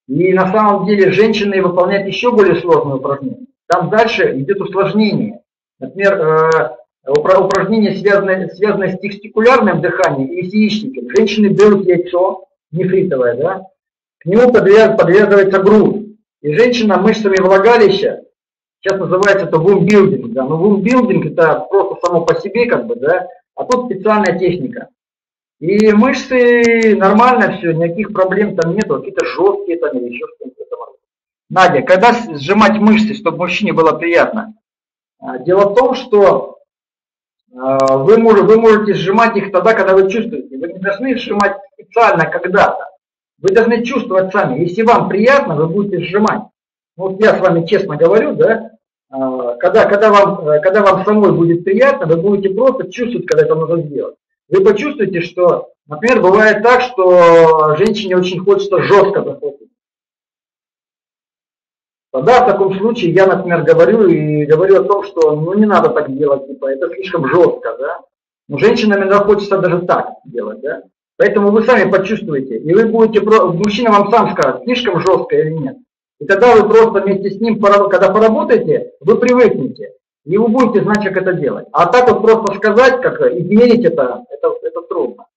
A: деле. И на самом деле женщины выполняют еще более сложные упражнения. Там дальше идет усложнение. Например, э, упражнение, связанное, связанное с текстикулярным дыханием и с яичником. Женщины берут яйцо, нефритовое, да, к нему подвяз, подвязывается грудь. И женщина мышцами влагалища, сейчас называется это вумбилдинг, да, но вумбилдинг это просто само по себе, как бы, да, а тут специальная техника. И мышцы нормально все, никаких проблем там нету, какие-то жесткие там или еще что-то. Надя, когда сжимать мышцы, чтобы мужчине было приятно? А, дело в том, что а, вы, можете, вы можете сжимать их тогда, когда вы чувствуете. Вы не должны сжимать специально когда-то. Вы должны чувствовать сами. Если вам приятно, вы будете сжимать. вот я с вами честно говорю, да, когда, когда, вам, э, когда вам самой будет приятно, вы будете просто чувствовать, когда это нужно сделать. Вы почувствуете, что, например, бывает так, что женщине очень хочется жестко захватить. Тогда в таком случае я, например, говорю и говорю о том, что ну не надо так делать, типа, это слишком жестко, да. Но женщинам иногда хочется даже так делать, да. Поэтому вы сами почувствуете, и вы будете, мужчина вам сам скажет, слишком жестко или нет. И тогда вы просто вместе с ним, когда поработаете, вы привыкнете. И вы будете знать, как это делать. А так вот просто сказать, как изменить это, это, это трудно.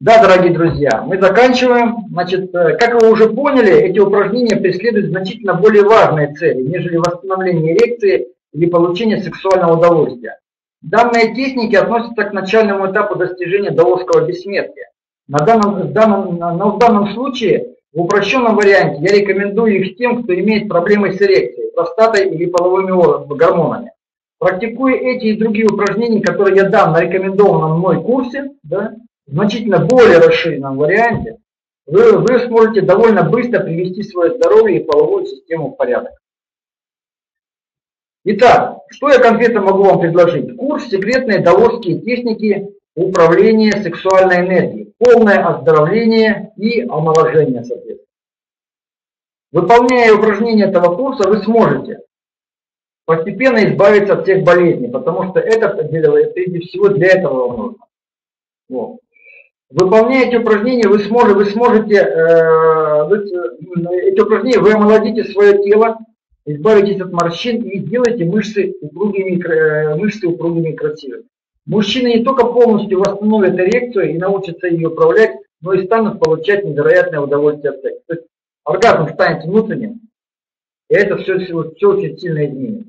A: Да, дорогие друзья, мы заканчиваем. Значит, э, как вы уже поняли, эти упражнения преследуют значительно более важные цели, нежели восстановление эрекции или получение сексуального удовольствия. Данные техники относятся к начальному этапу достижения даосского бессмертия. На данном, данном, на, в данном случае в упрощенном варианте я рекомендую их тем, кто имеет проблемы с эрекцией, простатой или половыми гормонами. Практикуя эти и другие упражнения, которые я дам на рекомендованном мной курсе, да, в значительно более расширенном варианте, вы, вы сможете довольно быстро привести свое здоровье и половую систему в порядок. Итак, что я конкретно могу вам предложить? Курс «Секретные даосские техники управления сексуальной энергией», полное оздоровление и омоложение, соответственно. Выполняя упражнения этого курса, вы сможете постепенно избавиться от всех болезней, потому что это прежде всего для этого вам нужно. Вот. Выполняя эти упражнения, вы сможете, вы сможете э, эти упражнения, вы омолодите свое тело, избавитесь от морщин и сделайте мышцы упругими, э, мышцы упругими и красивыми. Мужчины не только полностью восстановят эрекцию и научатся ее управлять, но и станут получать невероятное удовольствие от секса. То есть оргазм станет внутренним, и это все, все, все очень сильно изменит.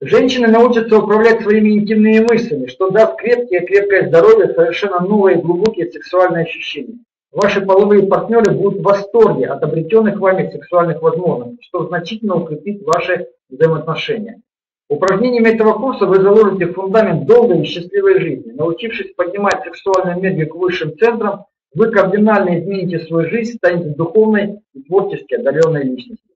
A: Женщины научатся управлять своими интимными мыслями, что даст крепкое и крепкое здоровье, совершенно новые глубокие сексуальные ощущения. Ваши половые партнеры будут в восторге от обретенных вами сексуальных возможностей, что значительно укрепит ваши взаимоотношения. Упражнениями этого курса вы заложите фундамент долгой и счастливой жизни. Научившись поднимать сексуальную энергию к высшим центрам, вы кардинально измените свою жизнь, станете духовной и творчески одаренной личностью.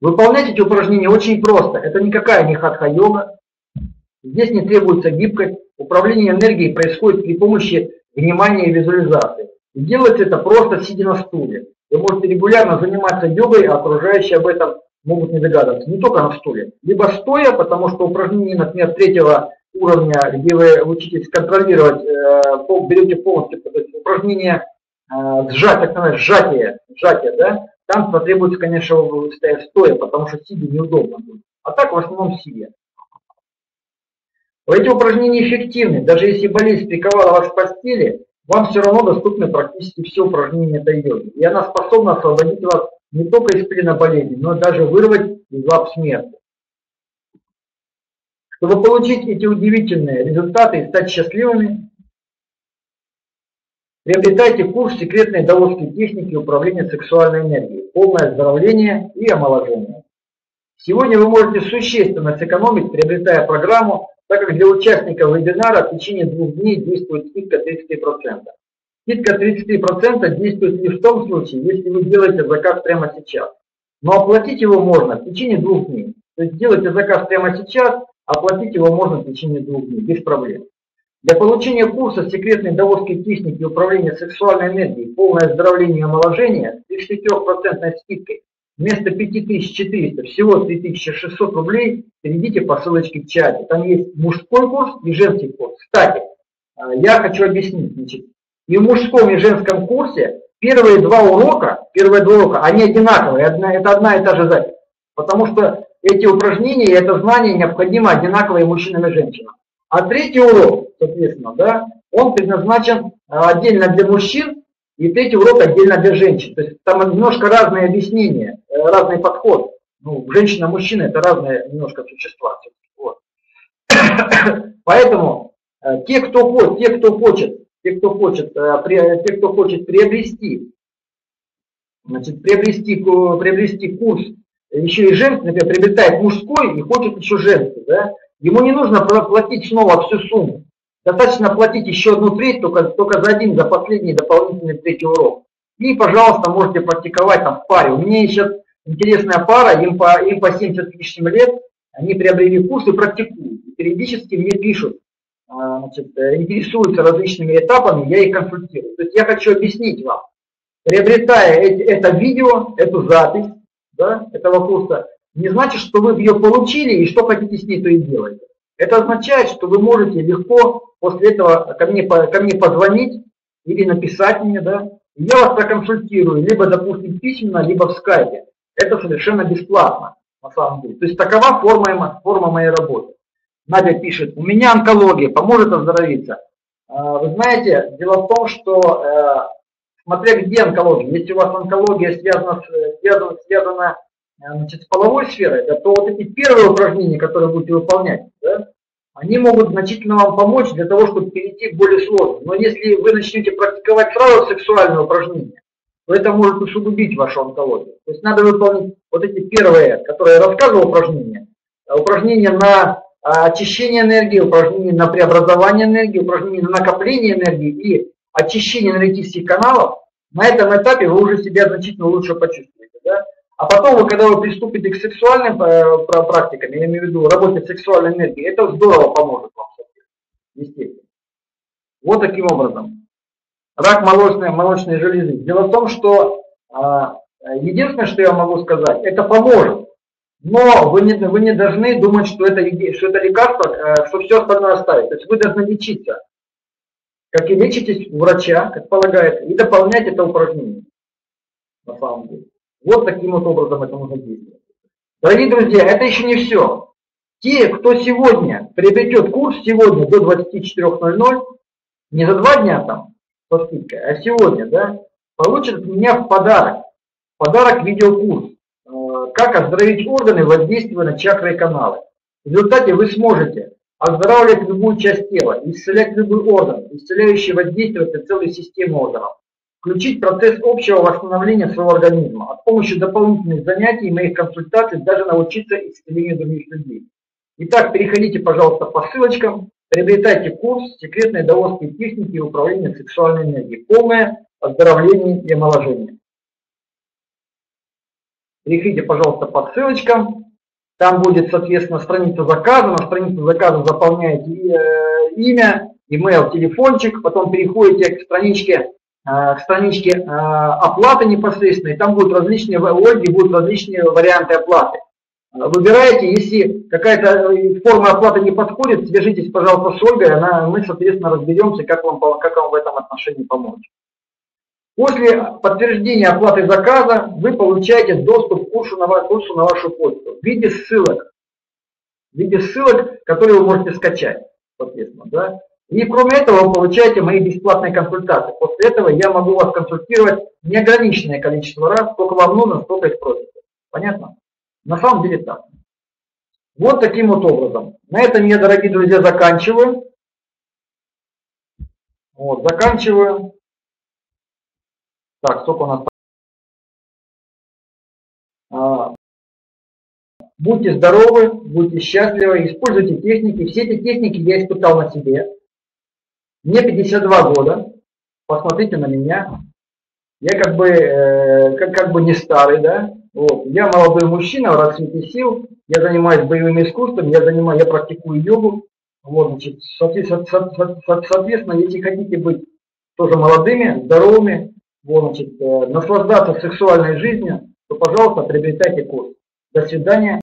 A: Выполнять эти упражнения очень просто. Это никакая не хатха-йога. Здесь не требуется гибкость. Управление энергией происходит при помощи внимания и визуализации. И делать это просто сидя на стуле. Вы можете регулярно заниматься йогой, а окружающие об этом могут не догадываться. Не только на стуле. Либо стоя, потому что упражнения, например, третьего уровня, где вы учитесь контролировать, э, берете полностью то есть упражнение э, сжать, так называемое сжатие, сжатие, да, там потребуется, конечно, стоя, потому что сидя неудобно будет. А так в основном сидя. Эти упражнения эффективны. Даже если болезнь приковала вас к постели, вам все равно доступны практически все упражнения этой йоги. И она способна освободить вас не только из болезни, но даже вырвать из лап смерти. Чтобы получить эти удивительные результаты и стать счастливыми, приобретайте курс секретной даосской техники управления сексуальной энергией, полное оздоровление и омоложение. Сегодня вы можете существенно сэкономить, приобретая программу, так как для участников вебинара в течение двух дней действует скидка 33%. Скидка 33% действует лишь в том случае, если вы делаете заказ прямо сейчас. Но оплатить его можно в течение двух дней. То есть делайте заказ прямо сейчас, оплатить его можно в течение двух дней, без проблем. Для получения курса секретной доводской техники управления сексуальной энергией, полное оздоровление и омоложение с 33% скидкой вместо 5400 всего 3600 рублей перейдите по ссылочке в чате. Там есть мужской курс и женский курс. Кстати, а, я хочу объяснить. Значит, и в мужском и женском курсе первые два урока, первые два урока, они одинаковые, это одна и та же запись. Потому что эти упражнения и это знание необходимо одинаковые мужчинам и женщинам. А третий урок, соответственно, да, он предназначен а, отдельно для мужчин, и третий урок отдельно для женщин. То есть там немножко разные объяснения, э, разный подход. Ну, женщина и мужчина это разные немножко существа. Вот. Поэтому э, те, кто, те, кто хочет те, кто хочет, э, те, кто хочет приобрести, значит, приобрести, приобрести курс еще и женский, например, приобретает мужской и хочет еще женский, да, ему не нужно платить снова всю сумму. Достаточно платить еще одну треть, только, только за один, за последний дополнительный третий урок. И, пожалуйста, можете практиковать там в паре. У меня сейчас интересная пара, им по, им по 70 лишним лет, они приобрели курс и практикуют. И периодически мне пишут, значит, э, интересуются различными этапами, я их консультирую. То есть я хочу объяснить вам, приобретая это видео, эту запись да, этого курса, не значит, что вы ее получили и что хотите с ней, то и делаете. Это означает, что вы можете легко после этого ко мне, ко мне позвонить или написать мне, да, и я вас проконсультирую, либо, допустим, письменно, либо в скайпе. Это совершенно бесплатно, на самом деле. То есть такова форма, форма моей работы. Надя пишет, у меня онкология, поможет оздоровиться. А, вы знаете, дело в том, что э, смотря где онкология, если у вас онкология связана, связана, связана э, значит, с половой сферой, да, то вот эти первые упражнения, которые будете выполнять, да, они могут значительно вам помочь для того, чтобы перейти к более сложным. Но если вы начнете практиковать сразу сексуальные упражнения, то это может усугубить вашу онкологию. То есть надо выполнить вот эти первые, которые я рассказывал, упражнения. Упражнения на очищение энергии, упражнения на преобразование энергии, упражнения на накопление энергии и очищение энергетических каналов. На этом этапе вы уже себя значительно лучше почувствуете. Да? А потом, вы, когда вы приступите к сексуальным э, практикам, я имею в виду работе с сексуальной энергией, это здорово поможет вам, естественно. Вот таким образом. Рак молочной, молочной железы. Дело в том, что а, единственное, что я могу сказать, это поможет. Но вы не, вы не должны думать, что это, что это лекарство, э, что все остальное оставить. То есть вы должны лечиться. Как и лечитесь у врача, как полагается, и дополнять это упражнение. На самом деле. Вот таким вот образом это нужно действовать. Дорогие друзья, это еще не все. Те, кто сегодня приобретет курс, сегодня до 24.00, не за два дня там, по скидке, а сегодня, да, получат от меня в подарок, в подарок видеокурс, как оздоровить органы, воздействуя на чакры и каналы. В результате вы сможете оздоравливать любую часть тела, исцелять любой орган, исцеляющий воздействовать на целую систему органов включить процесс общего восстановления своего организма, а с помощью дополнительных занятий и моих консультаций даже научиться исцелению других людей. Итак, переходите, пожалуйста, по ссылочкам, приобретайте курс «Секретные даосские техники управления сексуальной энергией. Полное оздоровление и омоложение». Переходите, пожалуйста, по ссылочкам. Там будет, соответственно, страница заказа. На страницу заказа заполняете э, имя, email, телефончик. Потом переходите к страничке Э, к страничке э, оплаты непосредственно, и там будут различные, в Ольге будут различные варианты оплаты. Выбираете, если какая-то форма оплаты не подходит, свяжитесь, пожалуйста, с Ольгой, она, мы, соответственно, разберемся, как вам, как вам в этом отношении помочь. После подтверждения оплаты заказа вы получаете доступ к курсу на, курсу на вашу почту в виде ссылок. В виде ссылок, которые вы можете скачать, соответственно. Да? И кроме этого вы получаете мои бесплатные консультации. После этого я могу вас консультировать неограниченное количество раз, сколько вам нужно, сколько их просите. Понятно? На самом деле так. Вот таким вот образом. На этом я, дорогие друзья, заканчиваю. Вот, заканчиваю. Так, сколько у нас? А, будьте здоровы, будьте счастливы, используйте техники. Все эти техники я испытал на себе. Мне 52 года, посмотрите на меня. Я как бы, э, как, как бы не старый, да. Вот. Я молодой мужчина в расцвете сил, я занимаюсь боевым искусством, я занимаю, я практикую йогу. Вот, значит, соответственно, если хотите быть тоже молодыми, здоровыми, значит, э, наслаждаться сексуальной жизнью, то, пожалуйста, приобретайте курс. До свидания.